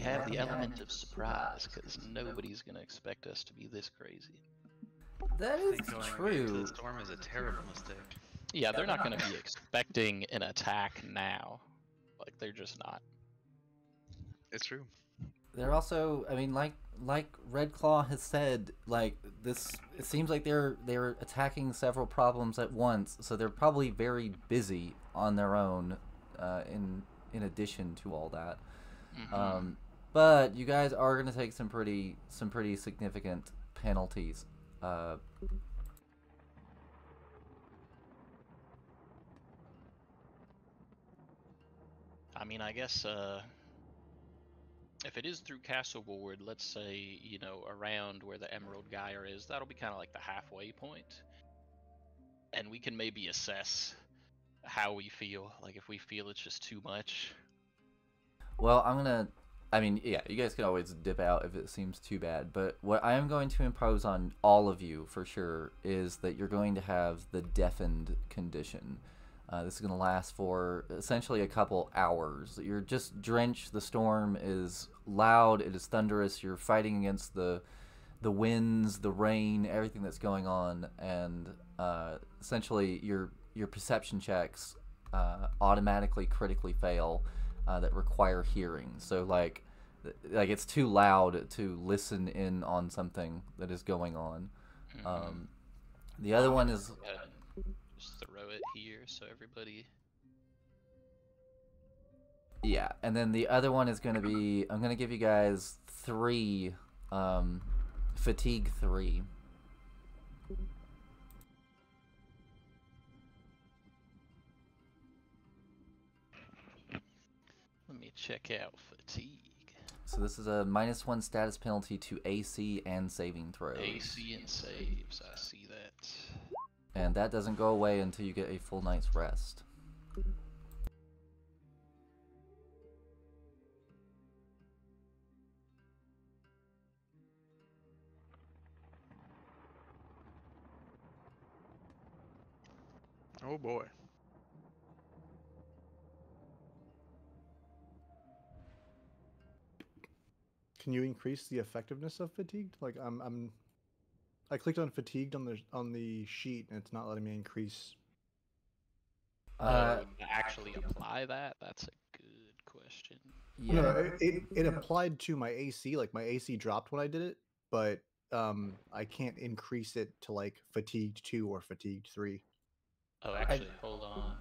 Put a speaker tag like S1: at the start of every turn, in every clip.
S1: have the element of surprise because nobody's gonna expect us to be this crazy.
S2: That is
S3: I
S2: is
S3: think going into
S2: true.
S3: the storm is a terrible mistake.
S1: Yeah, they're not gonna be expecting an attack now. Like they're just not.
S3: It's true.
S2: They're also, I mean, like like Red Claw has said, like this. It seems like they're they're attacking several problems at once, so they're probably very busy on their own. Uh, in in addition to all that,
S1: Mhm.
S2: um, but you guys are gonna take some pretty some pretty significant penalties. Uh,
S1: I mean, I guess uh, if it is through Castle Ward, let's say you know around where the Emerald Gyre is, that'll be kind of like the halfway point, and we can maybe assess how we feel. Like if we feel it's just too much.
S2: Well, I'm gonna. I mean, yeah, you guys can always dip out if it seems too bad. But what I am going to impose on all of you for sure is that you're going to have the deafened condition. Uh, this is going to last for essentially a couple hours. You're just drenched. The storm is loud. It is thunderous. You're fighting against the the winds, the rain, everything that's going on, and uh, essentially your your perception checks uh, automatically critically fail uh, that require hearing. So like like it's too loud to listen in on something that is going on.
S1: Mhm.
S2: Um, the other one is
S1: Go ahead and just throw it here so everybody.
S2: yeah, and then the other one is going to be I'm going to give you guys three um, fatigue three.
S1: Let me check out fatigue.
S2: So this is a minus one status penalty to AC and saving throws.
S1: AC and saves. I see that.
S2: And that doesn't go away until you get a full night's rest.
S3: Oh boy.
S4: Can you increase the effectiveness of fatigued? Like I'm I'm I clicked on fatigued on the on the sheet and it's not letting me increase.
S2: Uh,
S1: oh, actually apply that? That's a good question.
S2: yeah.
S4: No, it, it it applied to my AC. Like my AC dropped when I did it, but um I can't increase it to like fatigued two or fatigued three.
S1: Oh, actually, hold on.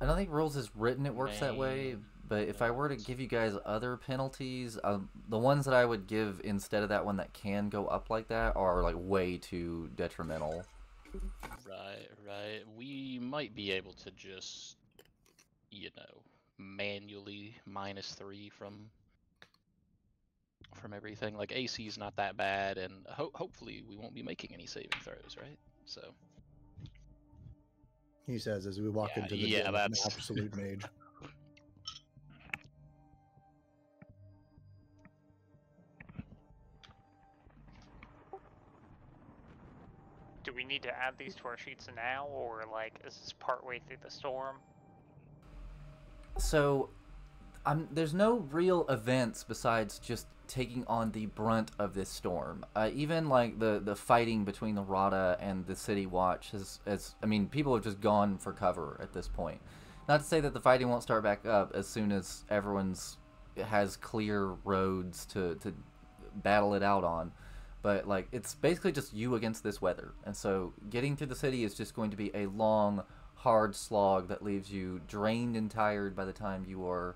S2: I don't think rules is written it works that way,
S1: Main
S2: but if I were to give you guys other penalties, um, the ones that I would give instead of that one that can go up like that are like way too detrimental.
S1: Right, right. We might be able to just, you know, manually minus three from from everything. Like AC is not that bad, and ho- hopefully we won't be making any saving throws, right? So
S4: He says as we walk
S1: Yeah,
S4: into the
S1: yeah,
S4: den of an
S1: that's-
S4: absolute mage.
S5: We need to add these to our sheets now, or like is this partway through the storm?
S2: So, um, there's no real events besides just taking on the brunt of this storm. Uh, even like the the fighting between the Rada and the City Watch has, has, I mean, people have just gone for cover at this point. Not to say that the fighting won't start back up as soon as everyone's has clear roads to to battle it out on. But like it's basically just you against this weather, and so getting through the city is just going to be a long, hard slog that leaves you drained and tired by the time you are,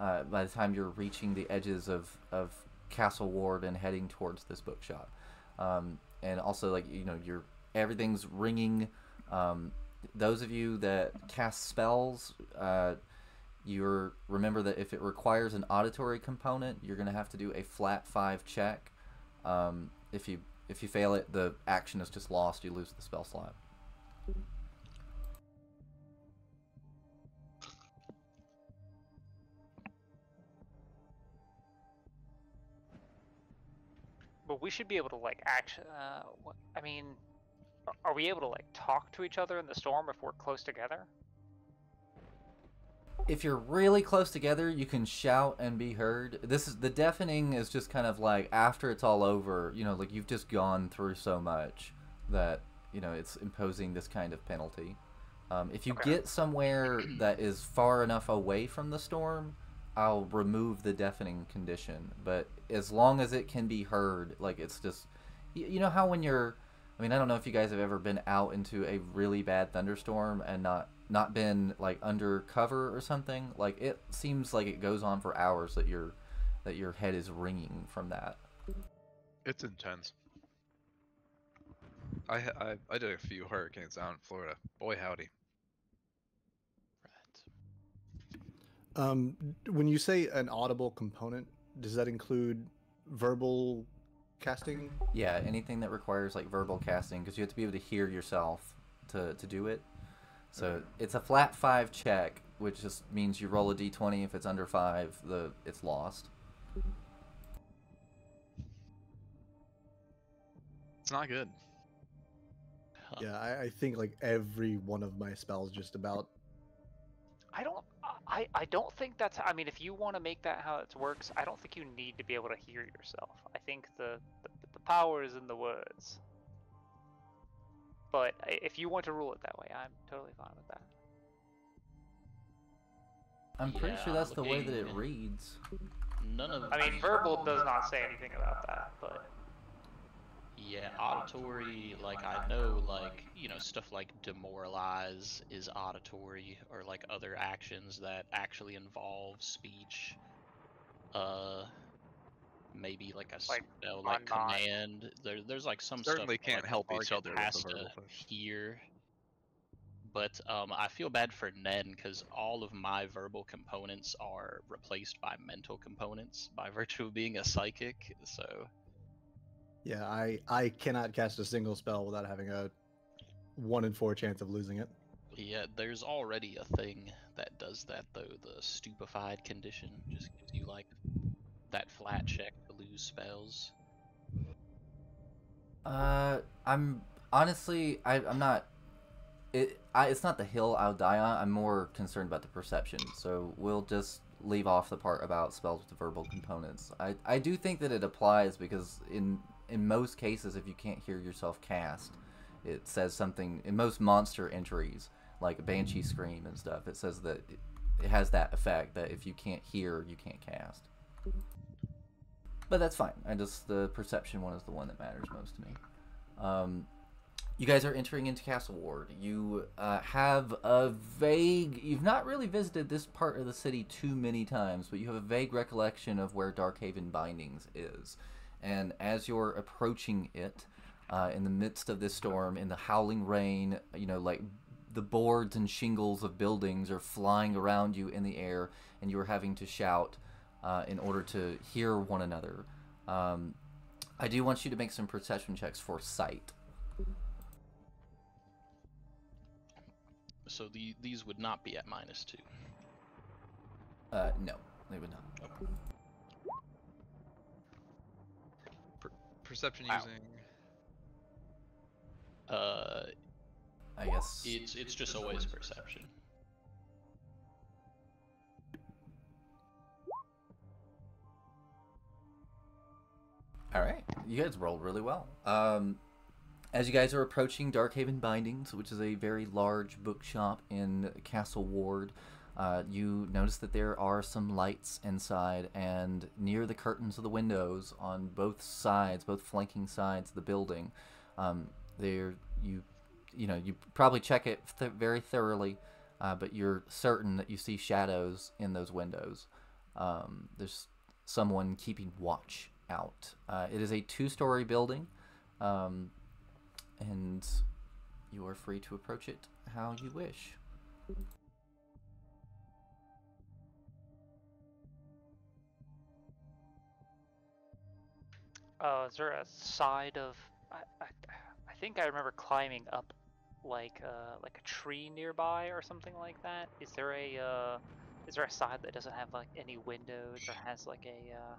S2: uh, by the time you're reaching the edges of of Castle Ward and heading towards this bookshop. Um, and also like you know you're everything's ringing. Um, those of you that cast spells, uh, you're remember that if it requires an auditory component, you're gonna have to do a flat five check. Um, if you if you fail it, the action is just lost. You lose the spell slot.
S5: But we should be able to like act. Uh, I mean, are we able to like talk to each other in the storm if we're close together?
S2: If you're really close together, you can shout and be heard. This is the deafening is just kind of like after it's all over, you know, like you've just gone through so much that you know it's imposing this kind of penalty. Um, if you
S5: Okay.
S2: get somewhere that is far enough away from the storm, I'll remove the deafening condition. But as long as it can be heard, like it's just, y- you know how when you're, I mean, I don't know if you guys have ever been out into a really bad thunderstorm and not not been like under cover or something. Like it seems like it goes on for hours that your that your head is ringing from that.
S3: It's intense. I, I I did a few hurricanes out in Florida. Boy howdy.
S1: Right.
S4: Um, when you say an audible component, does that include verbal casting?
S2: Yeah, anything that requires like verbal casting because you have to be able to hear yourself to to do it. So it's a flat five check, which just means you roll a d20. If it's under five, the it's lost.
S3: It's not good.
S1: Huh.
S4: Yeah, I, I think like every one of my spells just about.
S5: I don't. I, I don't think that's. I mean, if you want to make that how it works, I don't think you need to be able to hear yourself. I think the the, the power is in the words. But if you want to rule it that way, I'm totally fine with that.
S2: I'm pretty sure that's the way that it reads.
S1: None of
S5: I mean, verbal does not say anything about that, but
S1: Yeah, auditory, like I know, like, you know, stuff like demoralize is auditory, or like other actions that actually involve speech. Uh, maybe like a
S5: Like,
S1: spell like
S5: I'm not-
S1: command. There, there's like some
S3: Certainly
S1: stuff
S3: can't
S1: like,
S3: help each other
S1: has to hear. But um, I feel bad for Nen because all of my verbal components are replaced by mental components by virtue of being a psychic. So
S4: Yeah, I I cannot cast a single spell without having a one in four chance of losing it.
S1: Yeah, there's already a thing that does that though. The stupefied condition just gives you like that flat check to lose spells.
S2: Uh, I'm honestly, I, I'm not. It, I, it's not the hill I'll die on. I'm more concerned about the perception. So we'll just leave off the part about spells with verbal components. I, I do think that it applies because in in most cases, if you can't hear yourself cast, it says something. In most monster entries, like banshee scream and stuff, it says that it, it has that effect that if you can't hear, you can't cast. But that's fine. I just the perception one is the one that matters most to me. Um, you guys are entering into Castle Ward. You uh, have a vague. You've not really visited this part of the city too many times, but you have a vague recollection of where Darkhaven Bindings is. And as you're approaching it, uh, in the midst of this storm, in the howling rain, you know, like the boards and shingles of buildings are flying around you in the air, and you are having to shout uh, in order to hear one another. Um, I do want you to make some perception checks for sight.
S1: So the these would not be at minus two.
S2: Uh, no, they would not.
S3: Perception
S5: Wow.
S3: using.
S1: Uh,
S2: I guess.
S1: it's it's just always perception.
S2: All right, you guys rolled really well. Um, as you guys are approaching Darkhaven Bindings, which is a very large bookshop in Castle Ward, uh, you notice that there are some lights inside, and near the curtains of the windows on both sides, both flanking sides of the building, um, there you, you know, you probably check it th- very thoroughly, uh, but you're certain that you see shadows in those windows. Um, there's someone keeping watch out. Uh, it is a two-story building, um, and you are free to approach it how you wish.
S5: uh, is there a side of? I, I, I think I remember climbing up like uh like a tree nearby or something like that. Is there a uh is there a side that doesn't have like any windows or has like a uh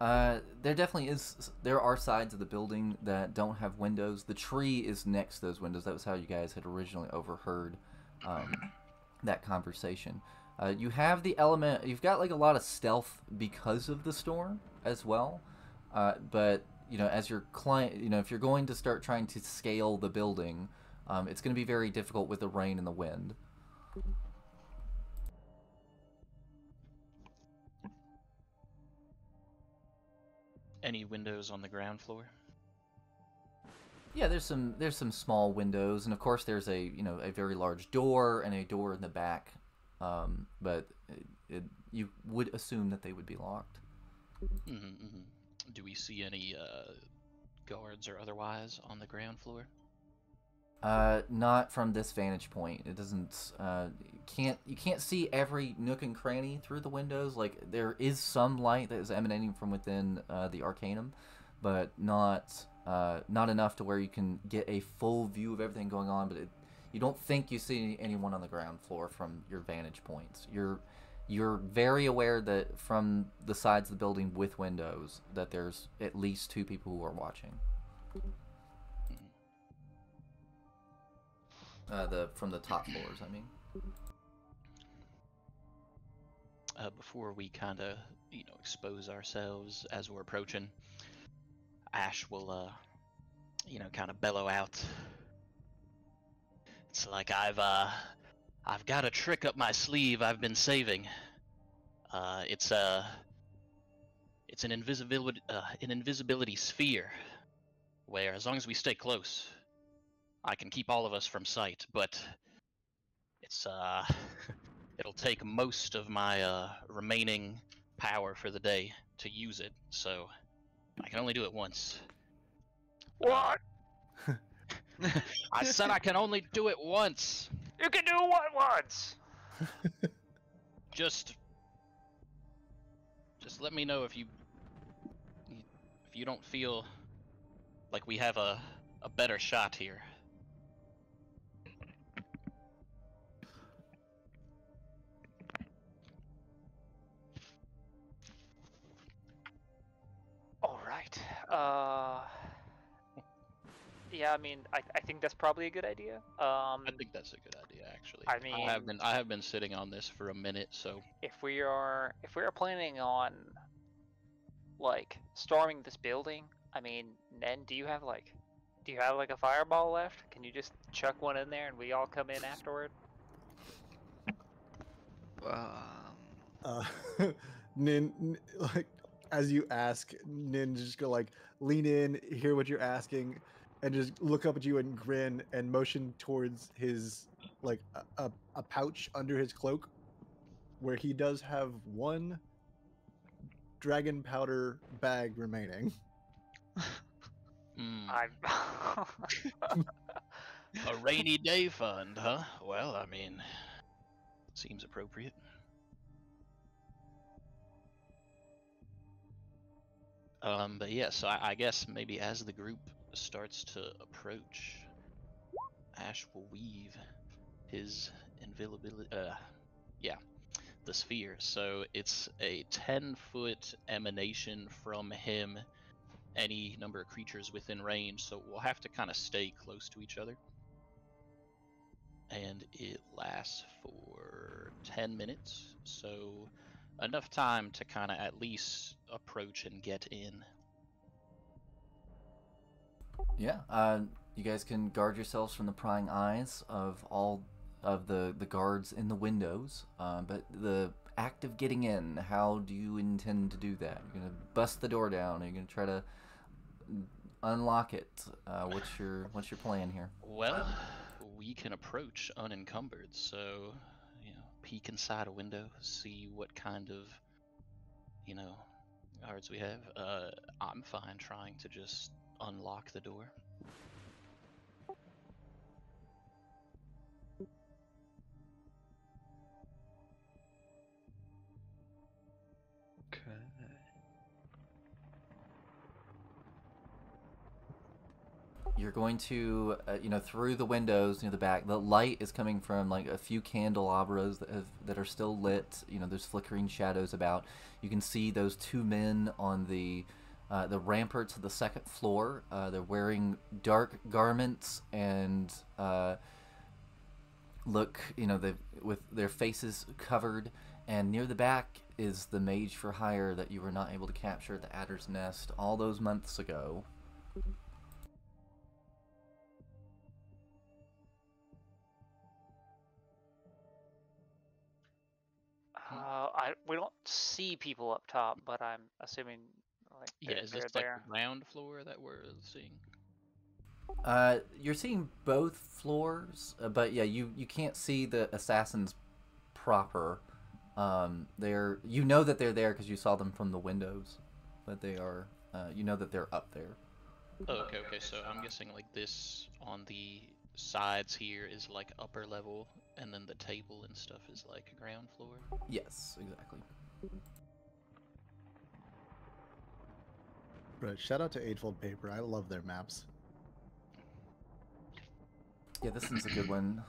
S2: Uh, there definitely is. There are sides of the building that don't have windows. The tree is next to those windows. That was how you guys had originally overheard um, that conversation. Uh, you have the element. You've got like a lot of stealth because of the storm as well. Uh, but you know, as your client, you know, if you're going to start trying to scale the building, um, it's going to be very difficult with the rain and the wind.
S1: Any windows on the ground floor?
S2: Yeah, there's some there's some small windows, and of course there's a you know a very large door and a door in the back, um, but it, it, you would assume that they would be locked.
S1: hmm hmm Do we see any uh, guards or otherwise on the ground floor?
S2: Uh, not from this vantage point. It doesn't. Uh, can't you can't see every nook and cranny through the windows. Like there is some light that is emanating from within uh, the Arcanum, but not uh, not enough to where you can get a full view of everything going on. But it, you don't think you see anyone on the ground floor from your vantage points. You're you're very aware that from the sides of the building with windows that there's at least two people who are watching. Uh, the from the top floors, I mean.
S1: Uh, before we kind of, you know, expose ourselves as we're approaching, Ash will, uh, you know, kind of bellow out. It's like I've, uh, I've got a trick up my sleeve I've been saving. Uh, it's a, it's an invisibility, uh, an invisibility sphere, where as long as we stay close, I can keep all of us from sight. But it's, uh, it'll take most of my uh, remaining power for the day to use it, so I can only do it once.
S5: What?
S1: I said I can only do it once.
S5: You can do what once?
S1: Just, just let me know if you, if you don't feel like we have a a better shot here.
S5: Uh. Yeah, I mean, I, I think that's probably a good idea. Um,
S1: I think that's a good idea, actually.
S5: I mean,
S1: I have been I have been sitting on this for a minute, so
S5: if we are if we are planning on like storming this building, I mean, Nen, do you have like do you have like a fireball left? Can you just chuck one in there and we all come in afterward?
S3: Um,
S4: Uh, Nin, Nin- like as you ask, Nin just go like lean in, hear what you're asking, and just look up at you and grin and motion towards his like a, a, a pouch under his cloak, where he does have one dragon powder bag remaining.
S1: hmm,
S5: I
S1: a rainy day fund, huh? Well, I mean, seems appropriate. Um, but yeah, so I, I guess maybe as the group starts to approach, Ash will weave his invisibility. Uh, yeah, the sphere. So it's a ten foot emanation from him. Any number of creatures within range, so we'll have to kind of stay close to each other. And it lasts for 10 minutes, so enough time to kind of at least approach and get in.
S2: Yeah, uh, you guys can guard yourselves from the prying eyes of all of the, the guards in the windows. Uh, but the act of getting in, how do you intend to do that? You're gonna bust the door down. Are you gonna try to unlock it? Uh, what's your what's your plan here?
S1: Well, we can approach unencumbered, so, you know, peek inside a window, see what kind of, you know, guards we have. Uh, I'm fine trying to just unlock the door.
S2: You're going to, uh, you know, through the windows near the back. The light is coming from like a few candelabras that have that are still lit. You know, there's flickering shadows about. You can see those two men on the uh, the ramparts of the second floor. Uh, they're wearing dark garments and uh, look, you know, they with their faces covered, and near the back is the mage for hire that you were not able to capture at the Adder's Nest all those months ago.
S5: I we don't see people up top, but I'm assuming like
S1: Yeah, is
S5: they're
S1: this like
S5: there.
S1: ground floor that we're seeing?
S2: Uh, you're seeing both floors, uh, but yeah, you you can't see the assassins proper. Um, they're you know that they're there because you saw them from the windows, but they are uh, you know that they're up there.
S1: Oh, okay, okay. So I'm guessing like this on the sides here is like upper level, and then the table and stuff is like a ground floor.
S2: Yes, exactly.
S4: Right. Shout out to Eightfold Paper. I love their maps.
S2: Yeah, this one's a good one.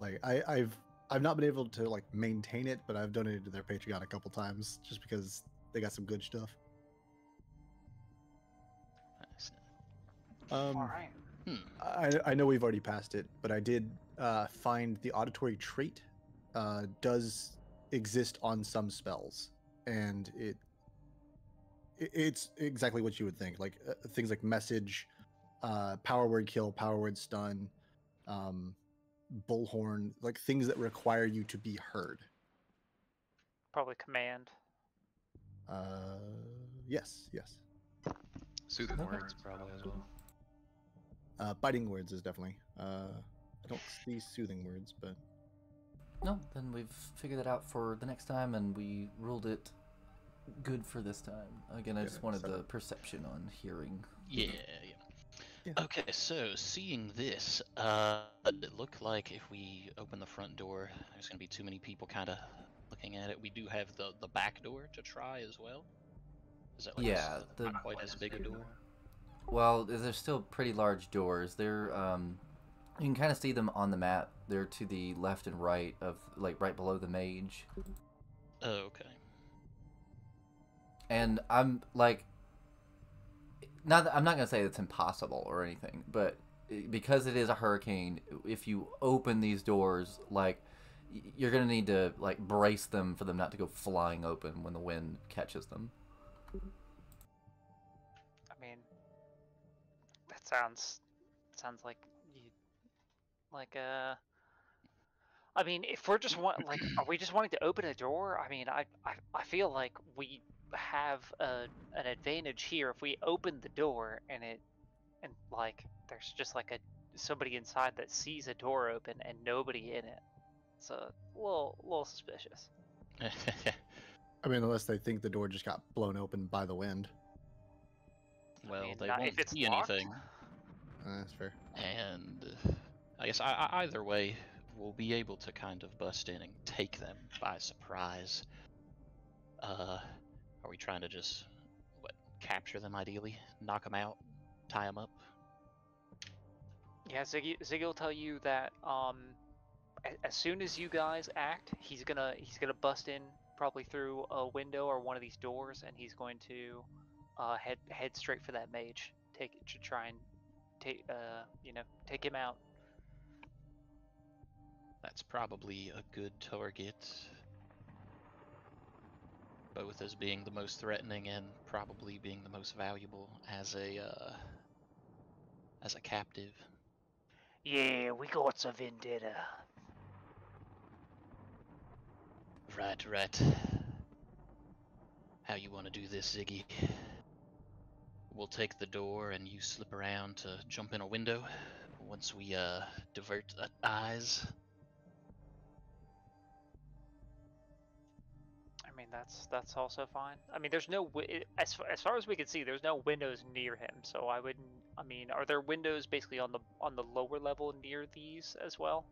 S4: Like I, I've I've not been able to like maintain it, but I've donated to their Patreon a couple times just because they got some good stuff.
S1: Nice.
S4: Um,
S5: All right.
S1: Hmm.
S4: I, I know we've already passed it, but I did uh, find the auditory trait uh, does exist on some spells, and it, it it's exactly what you would think. Like uh, things like message, uh, power word kill, power word stun, um, bullhorn, like things that require you to be heard.
S5: Probably command.
S4: Uh, yes, yes.
S3: Soothing words probably as well.
S4: Uh, biting words is definitely. Uh, I don't see soothing words, but
S2: No, then we've figured that out for the next time, and we ruled it good for this time. Again, I
S4: Yeah,
S2: just wanted
S4: so-
S2: the perception on hearing.
S1: Yeah, yeah.
S4: Yeah.
S1: Okay, so seeing this, uh, it looked like if we open the front door, there's gonna be too many people kind of looking at it. We do have the the back door to try as well. Is that like a s-
S2: Yeah, the-
S1: not quite as big a door?
S2: Well, they're still pretty large doors. They're um, you can kind of see them on the map. They're to the left and right of like right below the mage.
S1: Oh, okay.
S2: And I'm like, not I'm not gonna say it's impossible or anything, but because it is a hurricane, if you open these doors, like you're gonna need to like brace them for them not to go flying open when the wind catches them.
S5: Sounds sounds like you like uh. I mean, if we're just want like, are we just wanting to open a door? I mean, I I, I feel like we have a, an advantage here if we open the door and it and like there's just like a somebody inside that sees a door open and nobody in it. It's a little little suspicious.
S4: I mean, unless they think the door just got blown open by the wind.
S1: well,
S5: mean,
S1: they won't
S5: if it's
S1: see
S5: locked.
S1: anything,
S4: that's fair.
S1: and uh, I guess I, I, either way, we'll be able to kind of bust in and take them by surprise. Uh, are we trying to just what capture them ideally, knock them out, tie them up?
S5: Yeah, Ziggy, Ziggy will tell you that um, a- as soon as you guys act, he's gonna he's gonna bust in probably through a window or one of these doors, and he's going to uh, head head straight for that mage. Take to try and take uh you know take him out.
S1: That's probably a good target. Both as being the most threatening and probably being the most valuable as a uh, as a captive.
S5: Yeah, we got a vendetta.
S1: Right, right. How you want to do this, Ziggy? We'll take the door and you slip around to jump in a window once we uh divert the eyes.
S5: I mean that's that's also fine. I mean there's no as far, as far as we can see, there's no windows near him. So I wouldn't. I mean, are there windows basically on the on the lower level near these as well?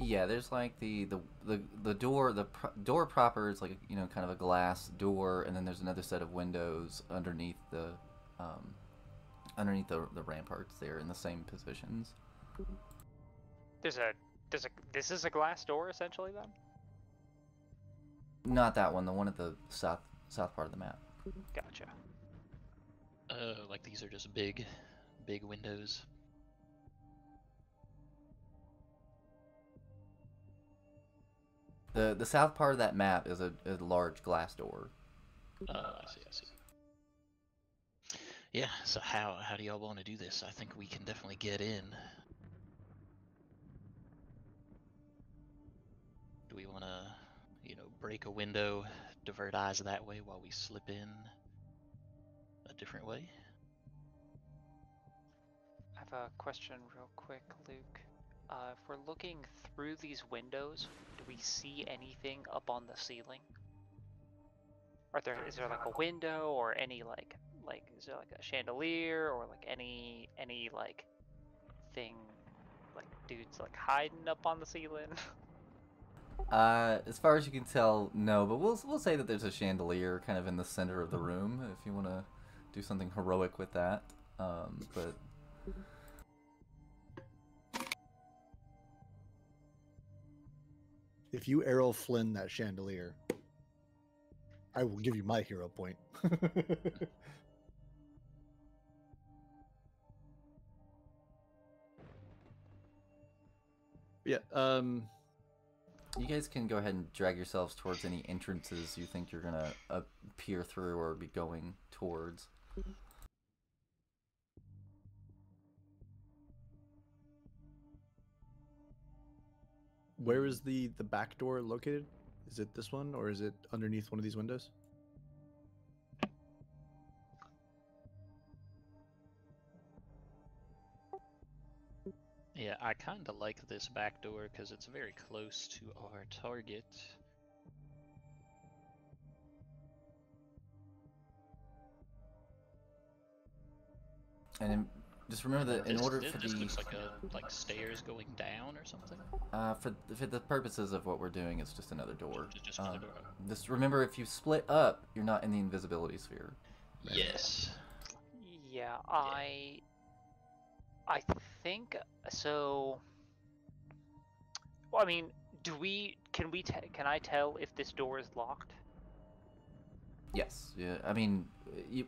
S2: Yeah, there's like the the the, the door the pro- door proper is like you know kind of a glass door, and then there's another set of windows underneath the um, underneath the, the ramparts there in the same positions.
S5: There's a there's a this is a glass door essentially then.
S2: Not that one. The one at the south south part of the map.
S5: Gotcha.
S1: Uh, like these are just big, big windows.
S2: The the south part of that map is a, a large glass door.
S1: Uh, I see. I see. Yeah, so how how do y'all want to do this? I think we can definitely get in. Do we want to, you know, break a window, divert eyes that way while we slip in a different way?
S5: I have a question real quick, Luke. Uh, if we're looking through these windows, do we see anything up on the ceiling? Are there is there like a window or any like like is there like a chandelier or like any any like thing like dudes like hiding up on the ceiling?
S2: Uh, as far as you can tell, no. But we'll we'll say that there's a chandelier kind of in the center of the room if you want to do something heroic with that. Um, but
S4: If you Errol Flynn that chandelier, I will give you my hero point. yeah. Um.
S2: you guys can go ahead and drag yourselves towards any entrances you think you're gonna appear through or be going towards.
S4: Where is the the back door located? Is it this one or is it underneath one of these windows?
S1: Yeah, I kind of like this back door because it's very close to our target.
S2: And in, just remember that in
S1: This-
S2: order
S1: this
S2: for
S1: just
S2: the
S1: looks like a like stairs going down or something.
S2: uh, for for the purposes of what we're doing, it's just another door.
S1: Ju- Just another
S2: Um,
S1: door.
S2: Just remember, if you split up, you're not in the invisibility sphere.
S1: Yes.
S5: Yeah, I I think so. Well, I mean, do we can we can I tell if this door is locked?
S2: Yes. Yeah. I mean,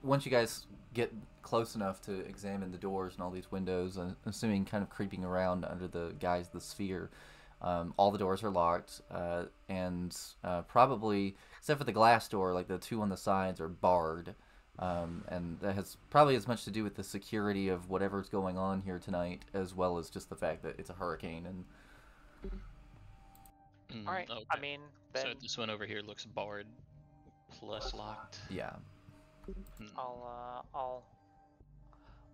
S2: once you guys get close enough to examine the doors and all these windows, uh, assuming kind of creeping around under the guise of the sphere, um, all the doors are locked, uh, and uh, probably except for the glass door, like the two on the sides are barred. Um, and that has probably as much to do with the security of whatever's going on here tonight, as well as just the fact that it's a hurricane and
S1: Mm,
S5: All right. I
S1: okay.
S5: mean,
S1: so this one over here looks barred plus locked.
S2: yeah.
S1: Hmm.
S5: I'll uh I'll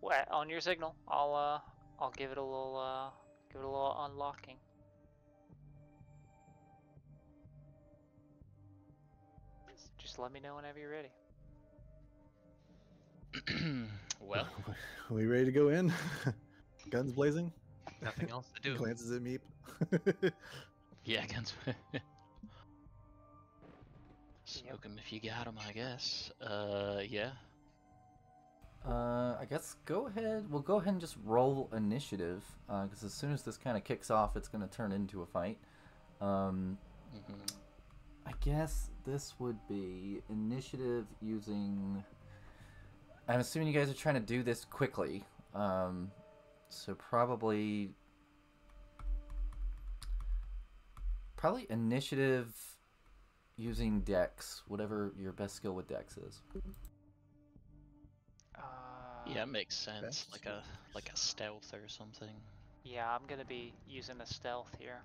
S5: well, on your signal. I'll uh I'll give it a little uh give it a little unlocking. Just let me know whenever you're ready.
S1: well,
S4: Are we ready to go in? Guns blazing.
S3: Nothing else to do.
S4: Glances at Meep.
S1: yeah, guns. Smoke Smoke 'em if you got 'em, I guess. Uh, yeah.
S2: Uh, I guess go ahead. We'll go ahead and just roll initiative, uh, because as soon as this kind of kicks off, it's going to turn into a fight. Um,
S1: hmm
S2: I guess this would be initiative using. I'm assuming you guys are trying to do this quickly. Um, so probably. Probably initiative using Dex, whatever your best skill with Dex is.
S5: Uh,
S1: Yeah, it makes sense. Like a like a stealth or something.
S5: Yeah, I'm gonna be using a stealth here.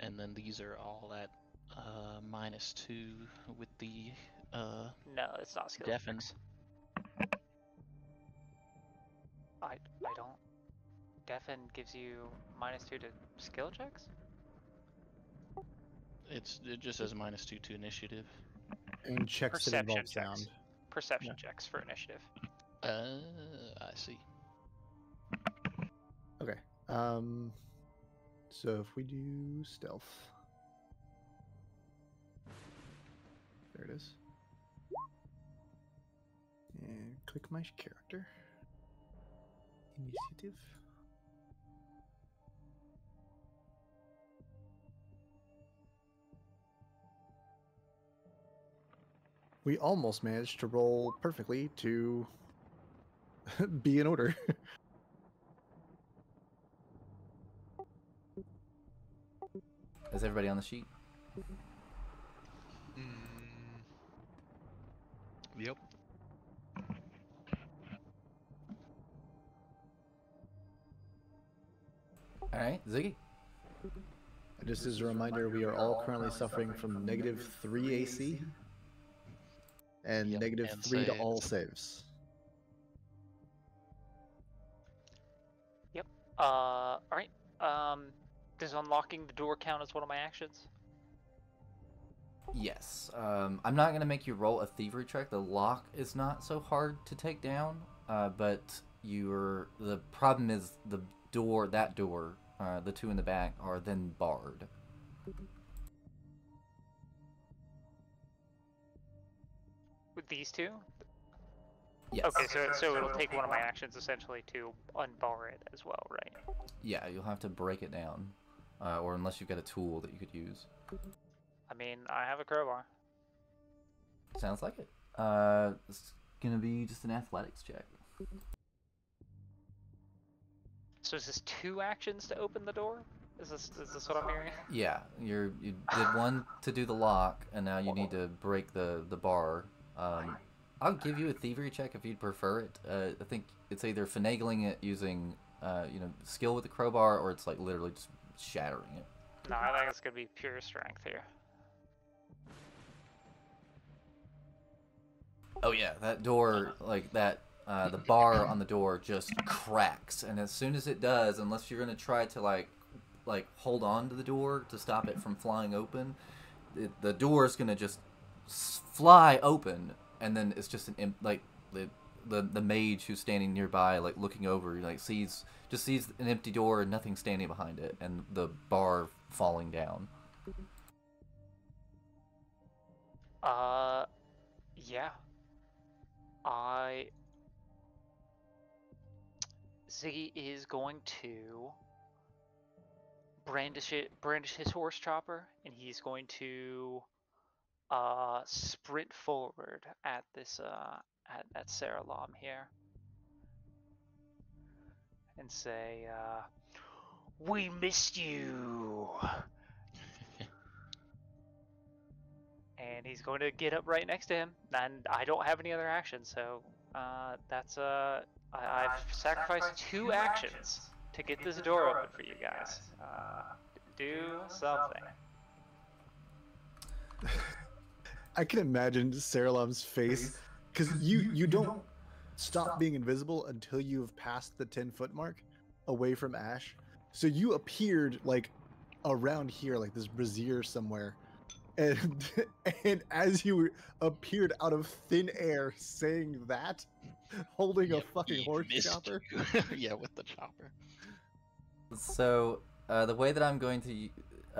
S1: And then these are all at uh, minus two with the uh,
S5: No, it's not skill
S1: Deafen.
S5: checks. I I don't. Deafen gives you minus two to skill checks.
S1: it's it just says minus two to initiative.
S4: and checks that
S5: Perception
S4: involve
S5: checks.
S4: sound.
S5: Perception checks for initiative.
S1: Uh, I see.
S4: Okay. Um. So if we do stealth, there it is. And click my character. Initiative. We almost managed to roll perfectly to be in order.
S2: Is everybody on the sheet?
S3: Mm. Yep.
S2: All right, Ziggy.
S4: Just as a reminder, we are all currently suffering from negative 3 AC and
S1: Yep,
S4: negative
S1: and
S4: 3 to all saves. Yep.
S5: Uh, all right. Um, does unlocking the door count as one of my actions?
S2: Yes. Um, I'm not gonna make you roll a thievery check. The lock is not so hard to take down, uh, but you're the problem is the door. That door, uh, the two in the back, are then barred.
S5: With these two?
S2: Yes.
S5: Okay, so so it'll take one of my actions essentially to unbar it as well, right?
S2: Yeah, you'll have to break it down, uh, or unless you've got a tool that you could use.
S5: I mean, I have a crowbar.
S2: Sounds like it. Uh, it's gonna be just an athletics check.
S5: So is this two actions to open the door? Is this is this what I'm hearing?
S2: Yeah, you're you did one to do the lock, and now you need to break the the bar. Um, I'll give you a thievery check if you'd prefer it. Uh, I think it's either finagling it using uh, you know skill with the crowbar, or it's like literally just shattering it.
S5: No, I think it's gonna be pure strength here.
S2: Oh yeah, that door like that. Uh, the bar on the door just cracks, and as soon as it does, unless you're gonna try to like like hold on to the door to stop it from flying open, it, the door is gonna just fly open, and then it's just an imp- like the the the mage who's standing nearby, like looking over, like sees just sees an empty door and nothing standing behind it, and the bar falling down.
S5: Uh, yeah. I. Ziggy is going to brandish it, brandish his horse chopper, and he's going to uh sprint forward at this uh at at Sarah Lom here, and say, uh, "We missed you." And he's going to get up right next to him. And I don't have any other actions, so uh, that's uh, I, I've sacrificed two actions to get this door open for you guys. Uh, do something.
S4: I can imagine Saralam's face because you you don't stop being invisible until you have passed the 10 foot mark away from Ash. So you appeared like around here, like this brazier somewhere. And and as you appeared out of thin air saying that, holding a fucking
S1: we
S4: horse chopper.
S1: yeah, with the chopper.
S2: So uh, the way that I'm going to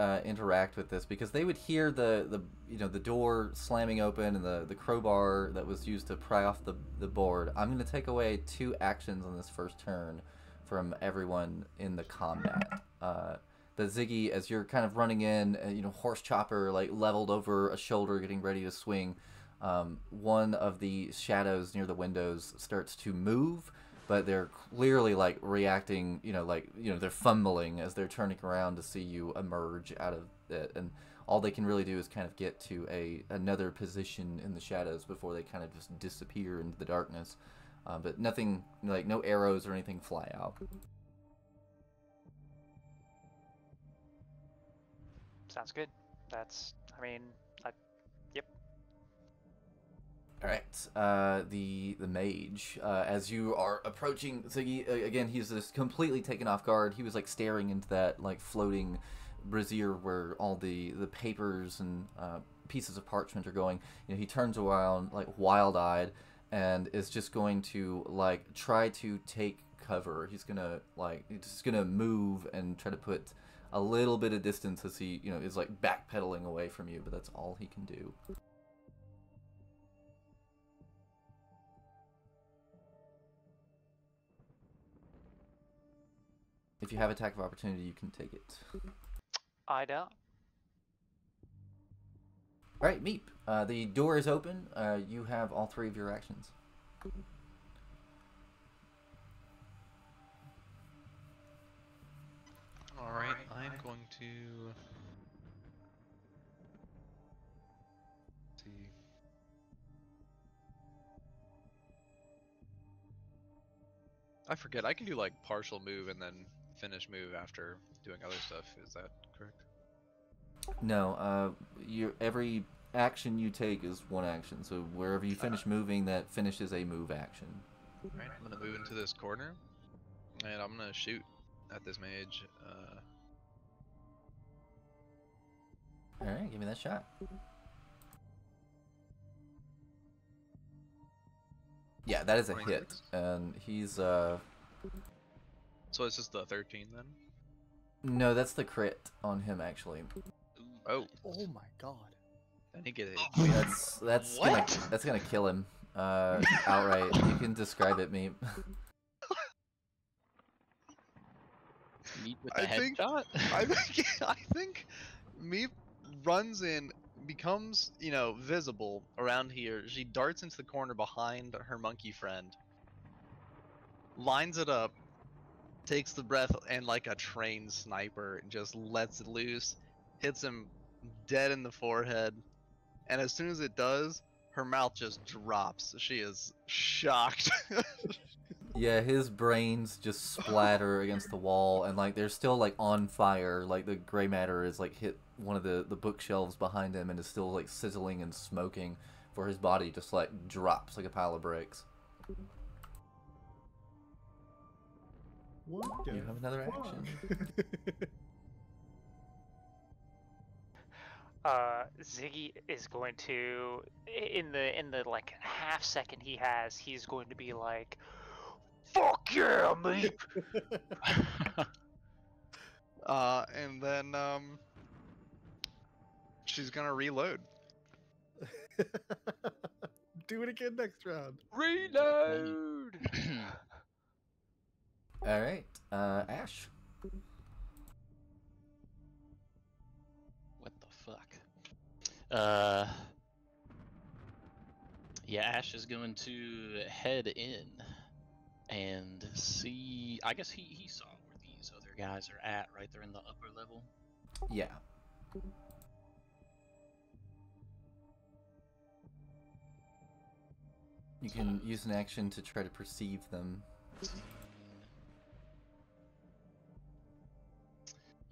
S2: uh, interact with this, because they would hear the, the you know the door slamming open and the, the crowbar that was used to pry off the, the board, I'm going to take away two actions on this first turn from everyone in the combat. Uh, the Ziggy, as you're kind of running in, uh, you know, horse chopper like leveled over a shoulder, getting ready to swing. Um, one of the shadows near the windows starts to move, but they're clearly like reacting you know like you know they're fumbling as they're turning around to see you emerge out of it and all they can really do is kind of get to a another position in the shadows before they kind of just disappear into the darkness uh, but nothing like no arrows or anything fly out
S5: Sounds good. That's, I mean, I,
S2: All right, uh, the the mage. Uh, as you are approaching Ziggy, uh, again, he's just completely taken off guard. He was like staring into that like floating brazier where all the the papers and uh, pieces of parchment are going. You know, he turns around like wild eyed and is just going to like try to take cover. He's gonna like he's just gonna move and try to put a little bit of distance as he you know is like backpedaling away from you, but that's all he can do. If you have attack of opportunity, you can take it.
S5: I don't.
S2: All right, Meep. Uh, the door is open. Uh, you have all three of your actions.
S3: Alright, I'm going to... See. I forget, I can do like partial move and then finish move after doing other stuff, is that correct?
S2: No, uh, your every action you take is one action, so wherever you uh, finish moving, that finishes a move action.
S3: Alright, I'm gonna move into this corner, and I'm gonna shoot at this mage. Uh,
S2: All right, give me that shot. Yeah, that is a hit, and he's uh
S3: so it's just the 13 then.
S2: no, that's the crit on him actually.
S3: Oh.
S4: Oh my god.
S3: Then he get it.
S2: That's that's gonna that's gonna kill him uh outright. you can describe it, me.
S1: Meet with
S3: think-
S1: headshot.
S3: I think I think Meep runs in, becomes you know visible around here. She darts into the corner behind her monkey friend, lines it up, takes the breath, and like a trained sniper, just lets it loose, hits him dead in the forehead, and as soon as it does, her mouth just drops. She is shocked.
S2: Yeah, his brains just splatter against the wall, and like they're still like on fire. Like the gray matter is like hit one of the the bookshelves behind him, and is still like sizzling and smoking. For his body just like drops like a pile of bricks.
S4: What
S2: You have another action.
S5: uh, Ziggy is going to in the in the like half second he has, he's going to be like, "Fuck yeah, me!"
S3: uh, and then um, she's gonna reload.
S4: Do it again next round.
S5: Reload.
S2: All right, uh, Ash.
S1: What the fuck? Uh. Yeah, Ash is going to head in and see. I guess he, he saw where these other guys are at, right? They're in the upper level.
S2: Yeah. You can use an action to try to perceive them.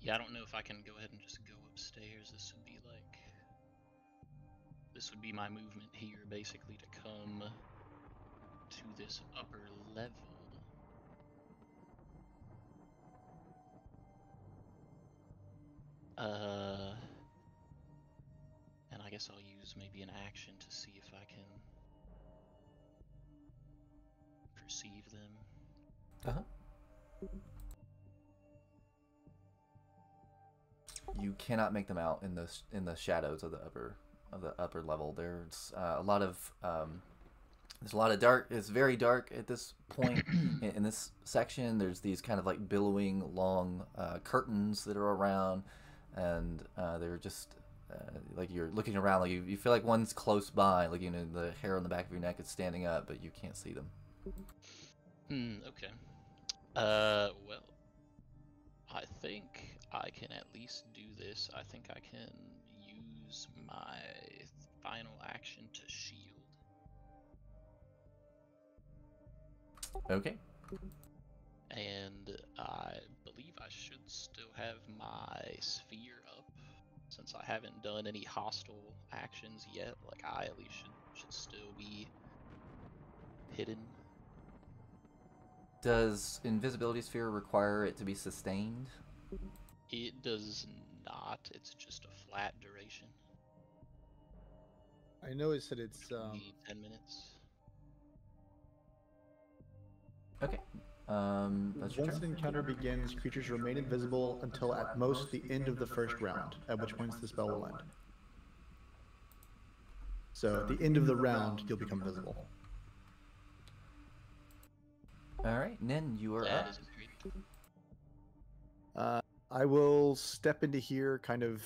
S1: Yeah, I don't know if I can go ahead and just go upstairs. This would be like. This would be my movement here, basically, to come to this upper level. Uh. And I guess I'll use maybe an action to see if I can perceive them.
S2: Uh-huh. You cannot make them out in the in the shadows of the upper of the upper level. There's uh, a lot of um, there's a lot of dark. It's very dark at this point in, in this section. There's these kind of like billowing long uh, curtains that are around, and uh, they're just uh, like you're looking around. Like you, you feel like one's close by. Like you know the hair on the back of your neck is standing up, but you can't see them.
S1: Hmm, okay. Uh, well, I think I can at least do this. I think I can use my final action to shield.
S2: Okay.
S1: And I believe I should still have my sphere up since I haven't done any hostile actions yet. Like I at least should should still be hidden.
S2: Does invisibility sphere require it to be sustained?
S1: It does not. It's just a flat duration.
S4: I noticed that it's um,
S1: ten minutes.
S2: Okay. Um, that's your
S4: once
S2: turn.
S4: an encounter begins, creatures remain invisible until at most the end of the first round, at which point the spell will end. So at the end of the round, you'll become visible.
S2: All right, Nin, you are up.
S4: Uh, I will step into here, kind of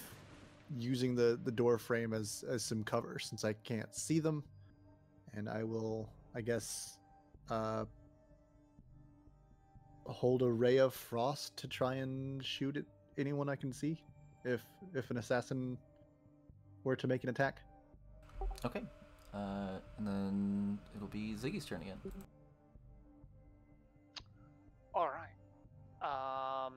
S4: using the the door frame as as some cover, since I can't see them, and I will, I guess, uh, hold a ray of frost to try and shoot at anyone I can see, if if an assassin were to make an attack.
S2: Okay. Uh, and then it'll be Ziggy's turn again.
S5: All right. Um,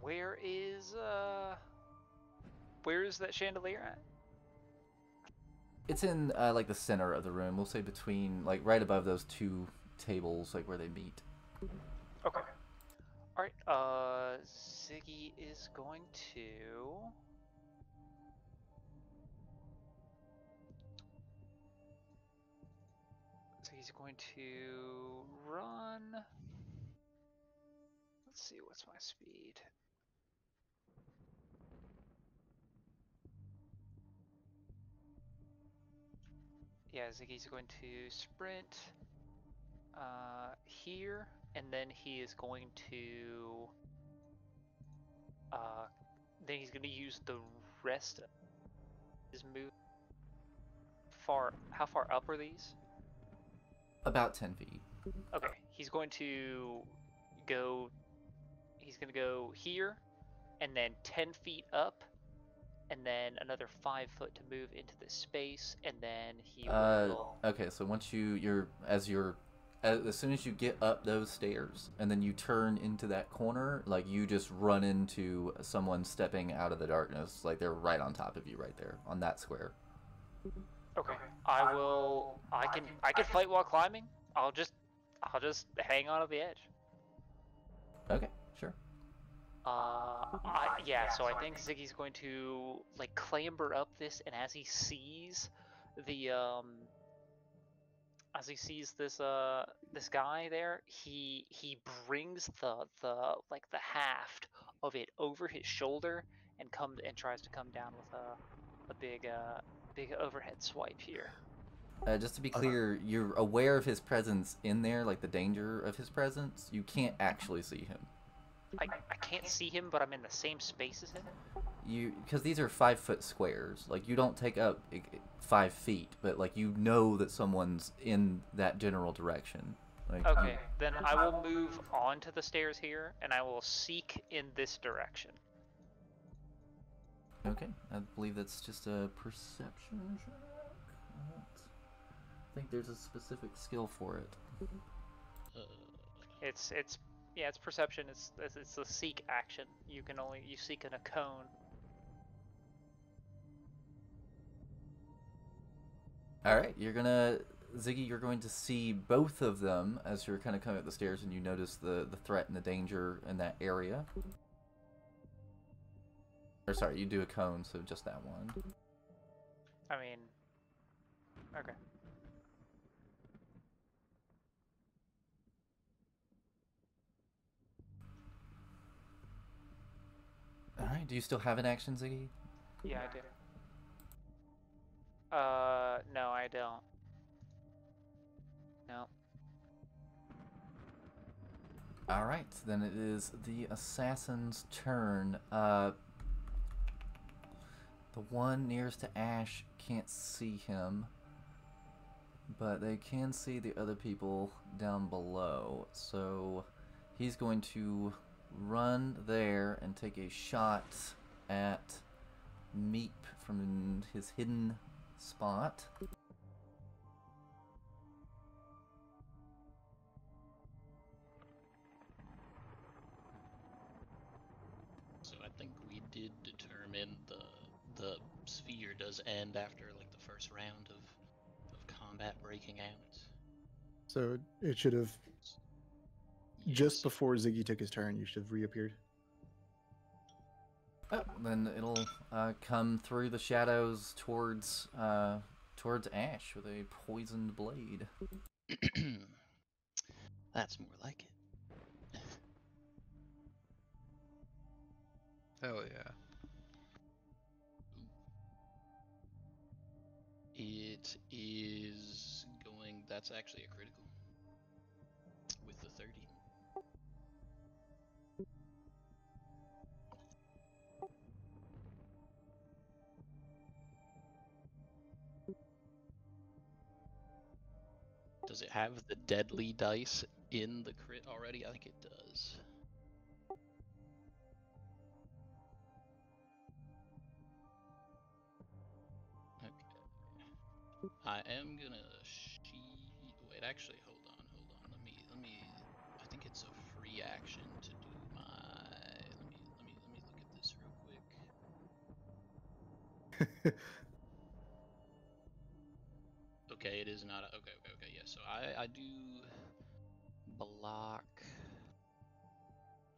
S5: where is uh, where is that chandelier at?
S2: It's in uh, like the center of the room. We'll say between like right above those two tables, like where they meet.
S5: Okay. All right. Uh, Ziggy is going to. So he's going to run. Let's see, what's my speed? Yeah, Ziggy's going to sprint uh, here, and then he is going to. Uh, then he's going to use the rest of his move. Far, how far up are these?
S2: About ten feet.
S5: Okay, he's going to go. He's going to go here, and then ten feet up, and then another five foot to move into this space, and then he
S2: Uh,
S5: will.
S2: okay, so once you you're as you're as, as soon as you get up those stairs and then you turn into that corner, like you just run into someone stepping out of the darkness, like they're right on top of you, right there on that square.
S5: Okay, I will. I can. I can fight while climbing. I'll just. I'll just hang on to the edge.
S2: Okay, sure.
S5: Uh, I, yeah, so I think Ziggy's going to like clamber up this, and as he sees the um, as he sees this uh this guy there, he he brings the the like the haft of it over his shoulder and comes and tries to come down with a a big uh big overhead swipe here.
S2: Uh, just to be clear, you're aware of his presence in there, like the danger of his presence. You can't actually see him.
S5: I I can't see him, but I'm in the same space as him.
S2: You because these are five foot squares. Like you don't take up i- i- five feet, but like you know that someone's in that general direction. Like, you-
S5: Okay, then I will move on to the stairs here, and I will seek in this direction.
S2: Okay, I believe that's just a perception check. I don't think there's a specific skill for it.
S1: Uh,
S5: It's it's yeah, it's perception. It's it's, a seek action. You can only you seek in a cone.
S2: All right, you're gonna Ziggy. You're going to see both of them as you're kind of coming up the stairs, and you notice the the threat and the danger in that area. Or sorry, you do a cone, so just that one.
S5: I mean, okay.
S2: All right. Do you still have an action, Ziggy?
S5: Yeah, I do. Uh, no, I don't. No.
S2: All right, then it is the assassin's turn. Uh, the one nearest to Ash can't see him, but they can see the other people down below. So he's going to run there and take a shot at Meep from his hidden spot.
S1: so I think we did determine the the sphere does end after like the first round of of combat breaking out.
S4: So it should have
S1: Yes.
S4: Just before Ziggy took his turn. You should have reappeared.
S2: Oh, then it'll uh, come through the shadows towards uh, towards Ash with a poisoned blade.
S1: That's more like it.
S3: Hell yeah.
S1: It is going. That's actually a critical Does it have the deadly dice in the crit already? I think it does. Okay. I am gonna she wait actually hold on, hold on. Let me let me I think it's a free action to do my let me let me let me look at this real quick. Okay, it is not a okay, okay, okay, yeah. So I I do block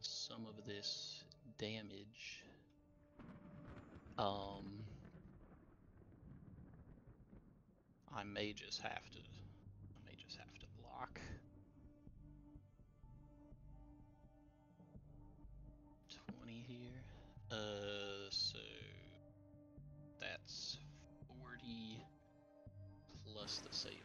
S1: some of this damage. Um I may just have to I may just have to block. Twenty here. Uh so that's forty plus the saving